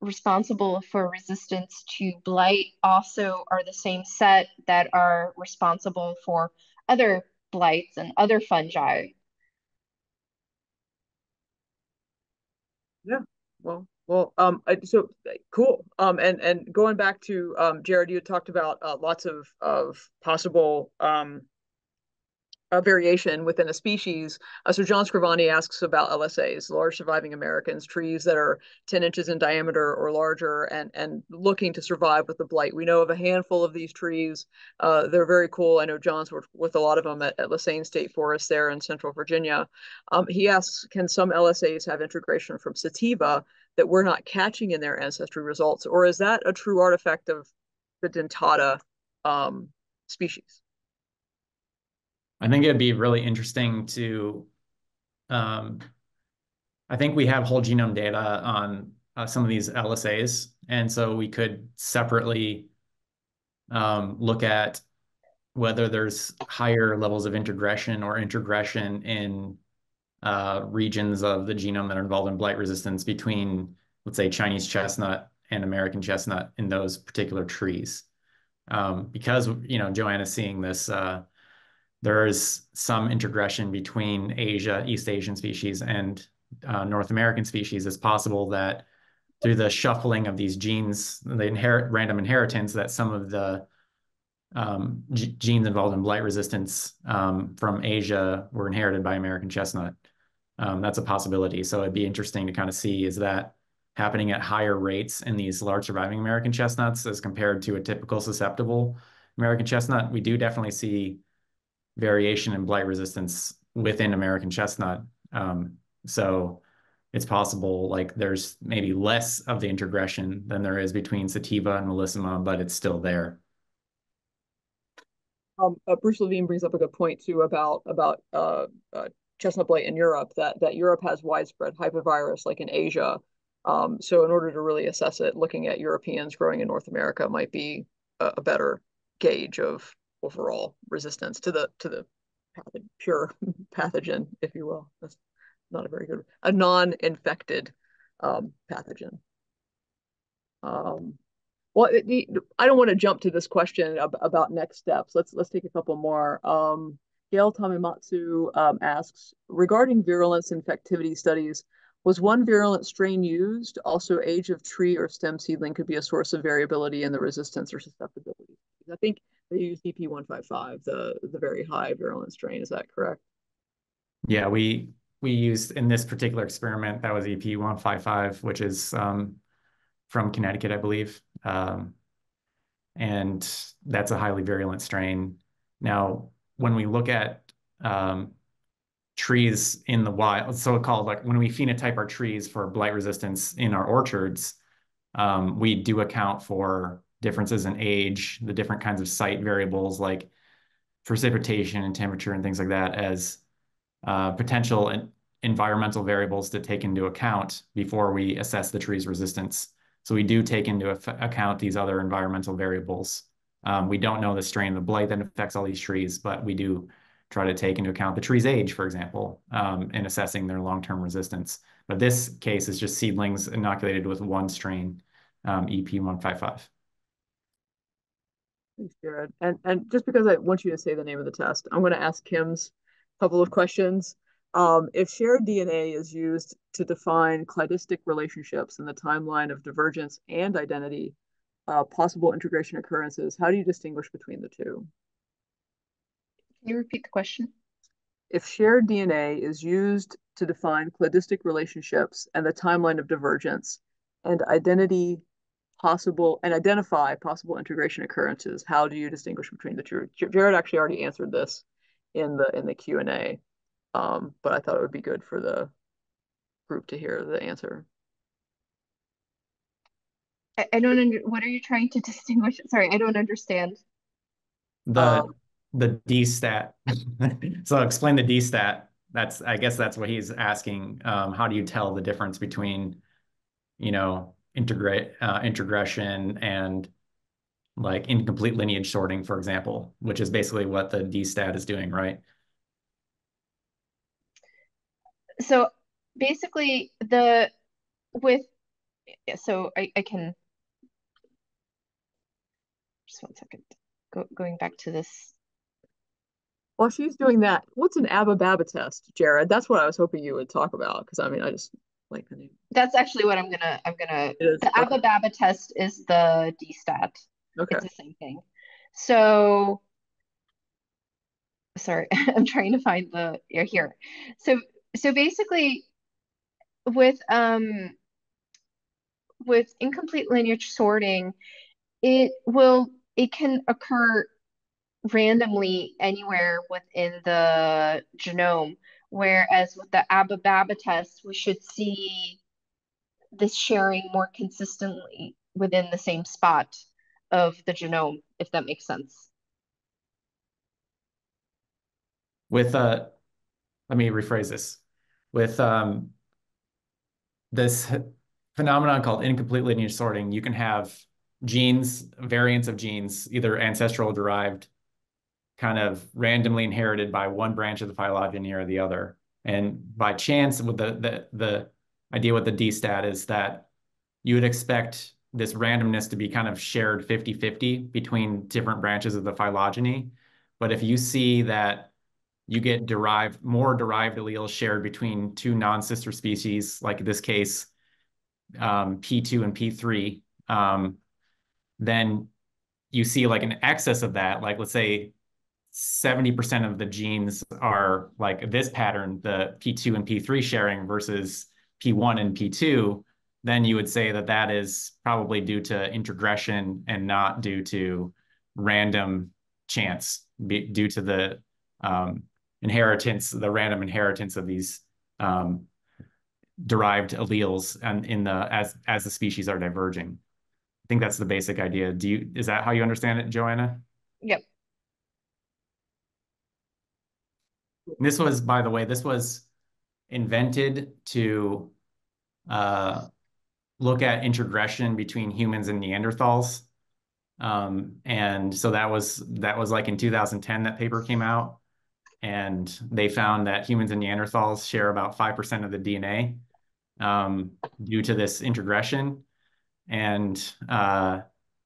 responsible for resistance to blight also are the same set that are responsible for other blights and other fungi. Yeah, well, well, um, so cool. Um, and and going back to um, Jared, you talked about uh, lots of of possible um a variation within a species. Uh, so John Scrivani asks about LSAs, large surviving Americans, trees that are 10 inches in diameter or larger and, and looking to survive with the blight. We know of a handful of these trees. Uh, they're very cool. I know John's worked with a lot of them at, at Lesesne State Forest there in central Virginia. Um, he asks, can some LSAs have integration from sativa that we're not catching in their ancestry results? Or is that a true artifact of the dentata um, species? I think it'd be really interesting to, um, I think we have whole genome data on uh, some of these LSAs, and so we could separately um, look at whether there's higher levels of integration or integration in uh, regions of the genome that are involved in blight resistance between, let's say, Chinese chestnut and American chestnut in those particular trees. Um, because, you know, Joanna's seeing this uh, there is some integration between Asia, East Asian species, and uh, North American species. It's possible that through the shuffling of these genes, the inherit random inheritance, that some of the um, genes involved in blight resistance um, from Asia were inherited by American chestnut. Um, that's a possibility. So it'd be interesting to kind of see is that happening at higher rates in these large surviving American chestnuts as compared to a typical susceptible American chestnut. We do definitely see variation in blight resistance within American chestnut. Um, so it's possible like there's maybe less of the integration than there is between sativa and mollissima, but it's still there. Um, uh, Bruce Levine brings up a good point too about about uh, uh, chestnut blight in Europe. That that Europe has widespread hypovirus, like in Asia. Um, so in order to really assess it, looking at Europeans growing in North America might be a, a better gauge of overall resistance to the to the pure pathogen, if you will. That's not a very good a non-infected um, pathogen. Um, well, it, I don't want to jump to this question ab about next steps. Let's let's take a couple more. Um, Gail Tamimatsu um, asks regarding virulence infectivity studies. Was one virulent strain used? Also, age of tree or stem seedling could be a source of variability in the resistance or susceptibility. I think they use EP155, the the very high virulent strain. Is that correct? Yeah, we we used in this particular experiment that was EP155, which is um, from Connecticut, I believe, um, and that's a highly virulent strain. Now, when we look at um, trees in the wild, so-called like when we phenotype our trees for blight resistance in our orchards, um, we do account for differences in age, the different kinds of site variables like precipitation and temperature and things like that as uh, potential environmental variables to take into account before we assess the tree's resistance. So we do take into account these other environmental variables. Um, we don't know the strain of the blight that affects all these trees, but we do try to take into account the tree's age, for example, um, in assessing their long-term resistance. But this case is just seedlings inoculated with one strain, um, EP155. Thanks, Jared. And and just because I want you to say the name of the test, I'm going to ask Kim's couple of questions. Um, if shared DNA is used to define cladistic relationships in the timeline of divergence and identity, uh, possible integration occurrences, how do you distinguish between the two? Can you repeat the question? If shared DNA is used to define cladistic relationships and the timeline of divergence and identity possible and identify possible integration occurrences. How do you distinguish between the two? Jared actually already answered this in the in the Q and A, um, but I thought it would be good for the group to hear the answer. I, I don't under, what are you trying to distinguish? Sorry, I don't understand. The um, the D stat. so explain the D stat. That's I guess that's what he's asking. Um, how do you tell the difference between, you know, integrate uh, integration and like incomplete lineage sorting, for example, which is basically what the D stat is doing, right? So basically the with yeah, so I, I can just one second go, going back to this while she's doing that what's an abba baba test jared that's what i was hoping you would talk about because i mean i just like the name that's actually what i'm gonna i'm gonna the okay. abba test is the d stat okay it's the same thing so sorry i'm trying to find the here so so basically with um with incomplete lineage sorting, it will it can occur randomly anywhere within the genome. Whereas with the ABBA-BABA test, we should see this sharing more consistently within the same spot of the genome, if that makes sense. With uh, let me rephrase this. With um, this phenomenon called incomplete lineage sorting. You can have genes, variants of genes, either ancestral derived, kind of randomly inherited by one branch of the phylogeny or the other. And by chance, with the the the idea with the D stat is that you would expect this randomness to be kind of shared 50-50 between different branches of the phylogeny. But if you see that you get derived more derived alleles shared between two non-sister species, like in this case, um, P2 and P3, um, then you see like an excess of that, like let's say 70% of the genes are like this pattern, the P2 and P3 sharing versus P1 and P2, then you would say that that is probably due to introgression and not due to random chance, due to the um, inheritance, the random inheritance of these um, derived alleles and in the as as the species are diverging. I think that's the basic idea. Do you is that how you understand it, Joanna? Yep. This was, by the way, this was invented to uh, look at introgression between humans and Neanderthals. Um, and so that was that was like in 2010 that paper came out, and they found that humans and Neanderthals share about five percent of the DNA um, due to this introgression. And uh,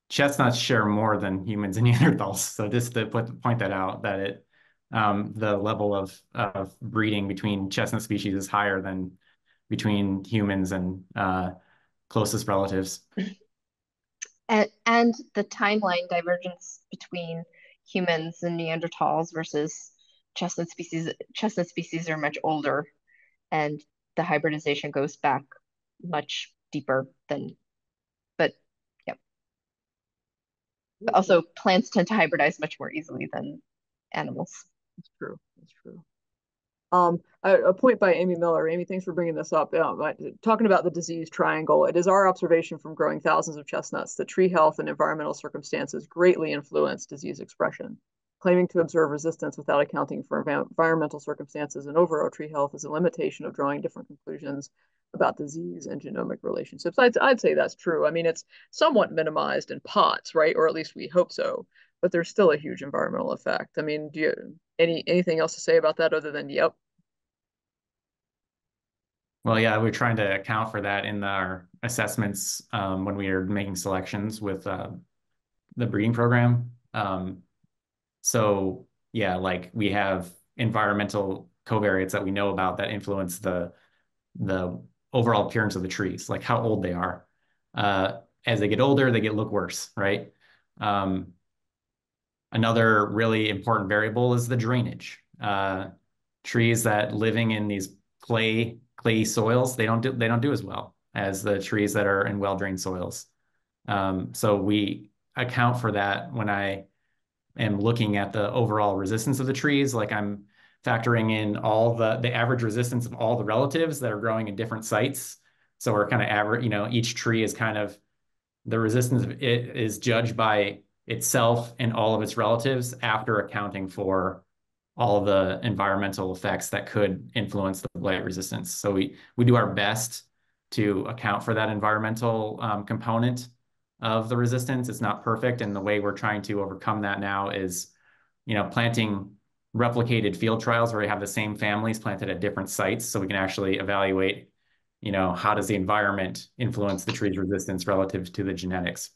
chestnuts share more than humans and Neanderthals. So just to put, point that out, that it um, the level of, of breeding between chestnut species is higher than between humans and uh, closest relatives. And, and the timeline divergence between humans and Neanderthals versus chestnut species. Chestnut species are much older, and the hybridization goes back much deeper than, but yeah. But also, plants tend to hybridize much more easily than animals. That's true. That's true. Um, a, a, point by Amy Miller. Amy, thanks for bringing this up. Um, talking about the disease triangle, it is our observation from growing thousands of chestnuts that tree health and environmental circumstances greatly influence disease expression claiming to observe resistance without accounting for environmental circumstances and overall tree health is a limitation of drawing different conclusions about disease and genomic relationships. I'd, I'd say that's true. I mean, it's somewhat minimized in pots, right? Or at least we hope so. But there's still a huge environmental effect. I mean, do you any anything else to say about that other than yep? Well, yeah, we're trying to account for that in our assessments um, when we are making selections with uh, the breeding program. Um, so yeah, like we have environmental covariates that we know about that influence the the overall appearance of the trees, like how old they are. Uh, as they get older, they get look worse, right? Um, another really important variable is the drainage. Uh, trees that living in these clay clay soils, they don't do they don't do as well as the trees that are in well drained soils. Um, so we account for that when I am looking at the overall resistance of the trees. Like I'm factoring in all the the average resistance of all the relatives that are growing in different sites. So we're kind of average, you know, each tree is kind of the resistance of it is judged by itself and all of its relatives after accounting for all the environmental effects that could influence the blight resistance. So we, we do our best to account for that environmental um, component of the resistance. It's not perfect. And the way we're trying to overcome that now is, you know, planting replicated field trials where we have the same families planted at different sites so we can actually evaluate, you know, how does the environment influence the tree's resistance relative to the genetics.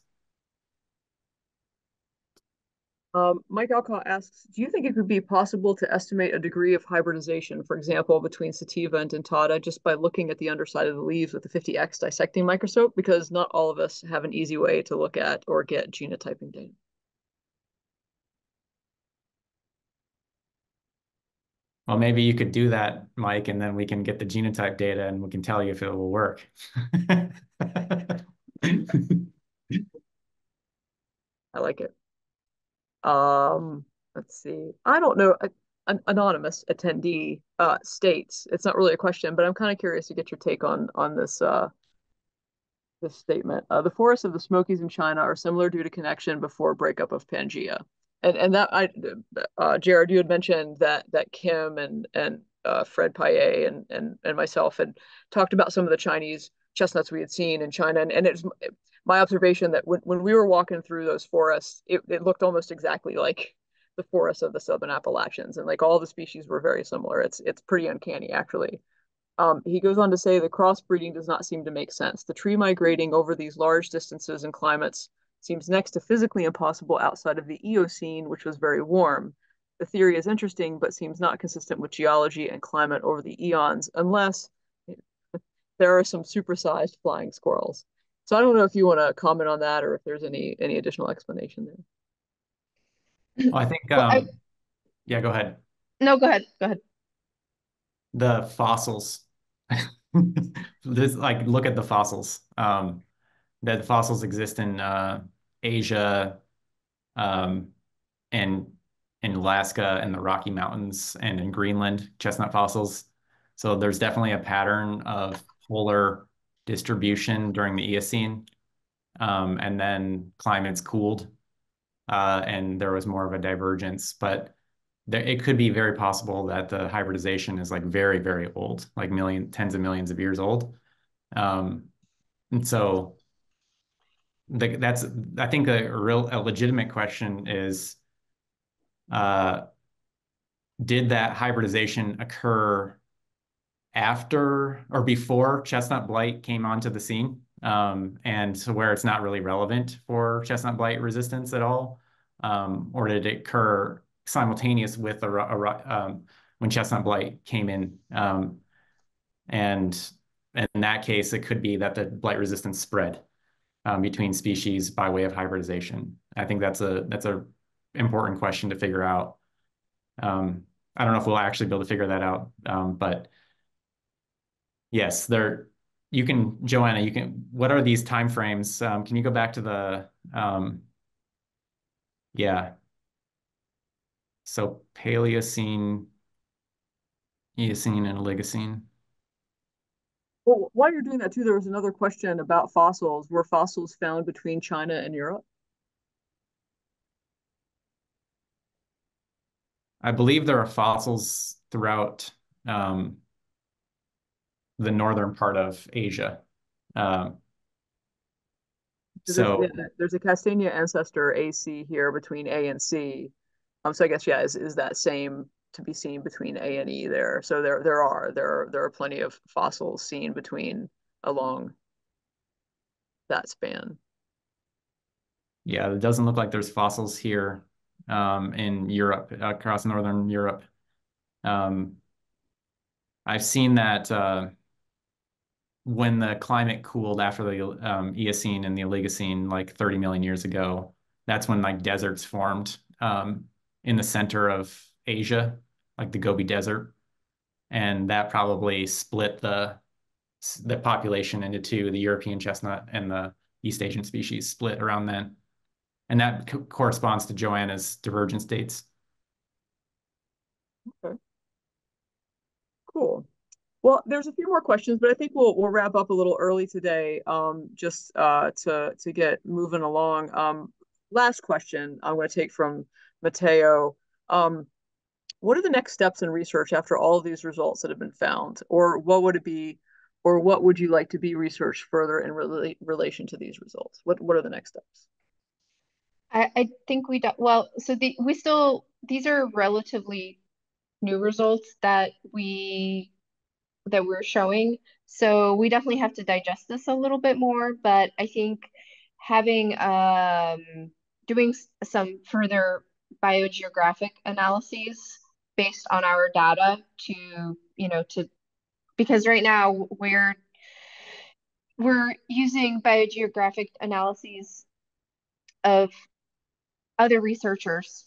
Um, Mike Alcott asks, do you think it could be possible to estimate a degree of hybridization, for example, between sativa and dentata just by looking at the underside of the leaves with the 50x dissecting microscope? Because not all of us have an easy way to look at or get genotyping data. Well, maybe you could do that, Mike, and then we can get the genotype data and we can tell you if it will work. I like it. Um, let's see. I don't know. An anonymous attendee uh, states it's not really a question, but I'm kind of curious to get your take on on this uh, this statement. Uh, the forests of the Smokies in China are similar due to connection before breakup of Pangea, and and that I uh, Jared, you had mentioned that that Kim and and uh, Fred Paillet and and and myself had talked about some of the Chinese chestnuts we had seen in China, and and it's my observation that when, when we were walking through those forests, it, it looked almost exactly like the forests of the southern Appalachians, and like all the species were very similar. It's it's pretty uncanny actually. Um, he goes on to say the crossbreeding does not seem to make sense. The tree migrating over these large distances and climates seems next to physically impossible outside of the Eocene, which was very warm. The theory is interesting, but seems not consistent with geology and climate over the eons, unless there are some supersized flying squirrels. So I don't know if you want to comment on that or if there's any any additional explanation there. Well, I think, um, well, I... yeah, go ahead. No, go ahead. Go ahead. The fossils. this like look at the fossils. Um, that fossils exist in uh, Asia, um, and in Alaska and the Rocky Mountains and in Greenland, chestnut fossils. So there's definitely a pattern of polar distribution during the Eocene. Um, and then climates cooled uh, and there was more of a divergence. But there, it could be very possible that the hybridization is like very, very old, like million, tens of millions of years old. Um, and so the, that's, I think a, real, a legitimate question is, uh, did that hybridization occur after or before chestnut blight came onto the scene, um, and where it's not really relevant for chestnut blight resistance at all, um, or did it occur simultaneous with a, a um, when chestnut blight came in? Um, and in that case, it could be that the blight resistance spread um, between species by way of hybridization. I think that's a that's a important question to figure out. Um, I don't know if we'll actually be able to figure that out, but Yes, there you can, Joanna, you can, what are these timeframes? Um, can you go back to the, um, yeah. So Paleocene, Eocene, and Oligocene. Well, while you're doing that too, there was another question about fossils. Were fossils found between China and Europe? I believe there are fossils throughout um, the northern part of Asia. Um, so there's, there's, a Castanea ancestor AC here between A and C. Um, so I guess yeah, is is that same to be seen between A and E there? So there there are there are there are plenty of fossils seen between along that span. Yeah, it doesn't look like there's fossils here um, in Europe across northern Europe. Um, I've seen that. Uh, when the climate cooled after the um, Eocene and the Oligocene, like 30 million years ago, that's when like deserts formed um, in the center of Asia, like the Gobi Desert, and that probably split the the population into two: the European chestnut and the East Asian species split around then, and that co corresponds to Joanna's divergence dates. Okay. Cool. Well, there's a few more questions, but I think we'll we'll wrap up a little early today, um, just uh, to to get moving along. Um, last question I'm going to take from Mateo. Um, what are the next steps in research after all of these results that have been found, or what would it be, or what would you like to be researched further in rela relation to these results? What what are the next steps? I, I think we do, well, so the we still these are relatively new results that we that we're showing. So we definitely have to digest this a little bit more, but I think having um, doing some further biogeographic analyses based on our data to, you know, to because right now we're we're using biogeographic analyses of other researchers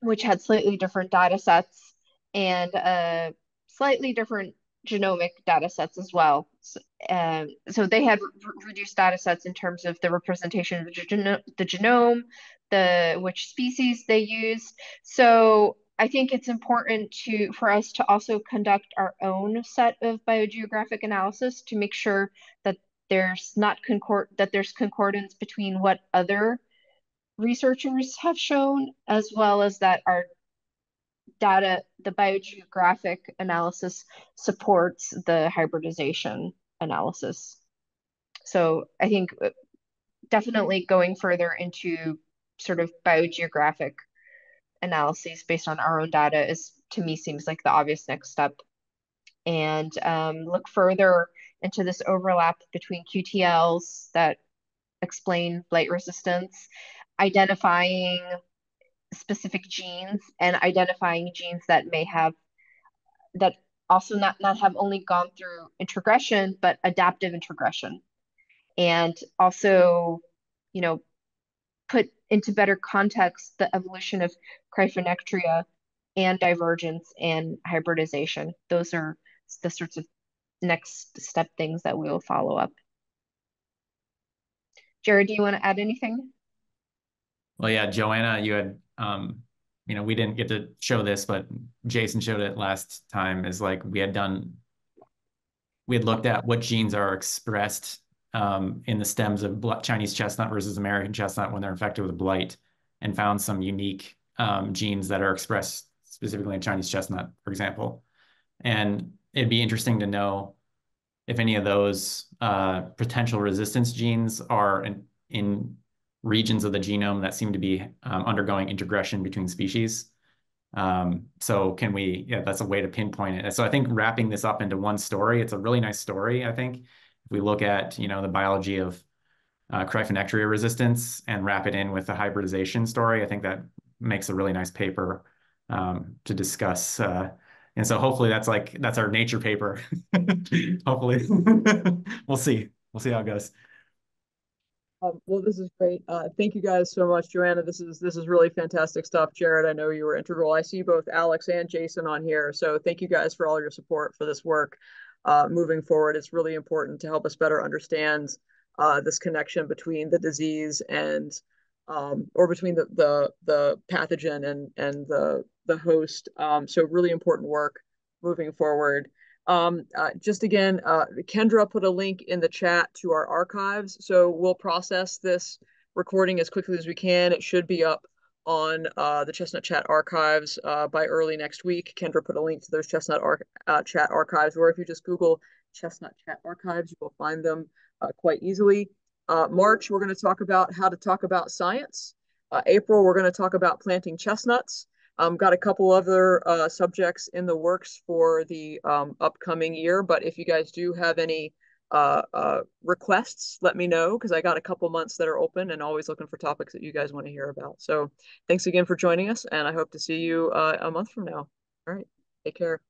which had slightly different data sets and uh, slightly different genomic data sets as well. So, um, so they had reduced data sets in terms of the representation of the, geno the genome, the which species they used. So I think it's important to for us to also conduct our own set of biogeographic analysis to make sure that there's not concord that there's concordance between what other researchers have shown as well as that our data, the biogeographic analysis supports the hybridization analysis. So I think uh, definitely going further into sort of biogeographic analyses based on our own data is to me seems like the obvious next step. And um, look further into this overlap between QTLs that explain blight resistance, identifying specific genes and identifying genes that may have that also not not have only gone through introgression but adaptive introgression. And also you know put into better context the evolution of Cryphonectria and divergence and hybridization. Those are the sorts of next step things that we will follow up. Jared do you want to add anything well yeah joanna you had um, you know, we didn't get to show this, but Jason showed it last time is like we had done, we had looked at what genes are expressed um, in the stems of Chinese chestnut versus American chestnut when they're infected with blight and found some unique um, genes that are expressed specifically in Chinese chestnut, for example. And it'd be interesting to know if any of those uh, potential resistance genes are in, in regions of the genome that seem to be um, undergoing introgression between species. Um, so can we, yeah, that's a way to pinpoint it. So I think wrapping this up into one story, it's a really nice story, I think. If we look at, you know, the biology of uh, Cryphonectria resistance and wrap it in with the hybridization story, I think that makes a really nice paper um, to discuss. Uh, and so hopefully that's like, that's our nature paper. hopefully, we'll see. We'll see how it goes. Um, well, this is great. Uh, thank you guys so much, Joanna. This is this is really fantastic stuff. Jared, I know you were integral. I see both Alex and Jason on here, so thank you guys for all your support for this work. Uh, moving forward, it's really important to help us better understand uh, this connection between the disease and um, or between the, the the pathogen and and the the host. Um, so really important work moving forward. Um, uh, just again, uh, Kendra put a link in the chat to our archives. So we'll process this recording as quickly as we can. It should be up on uh, the Chestnut Chat archives uh, by early next week. Kendra put a link to those Chestnut ar uh, Chat archives, or if you just Google Chestnut Chat archives, you will find them uh, quite easily. March, we're going to talk about how to talk about science. April, we're going to talk about planting chestnuts. Um, got a couple other uh, subjects in the works for the um, upcoming year, but if you guys do have any uh, uh, requests, let me know because I got a couple months that are open and always looking for topics that you guys want to hear about. So thanks again for joining us, and I hope to see you uh, a month from now. All right, take care.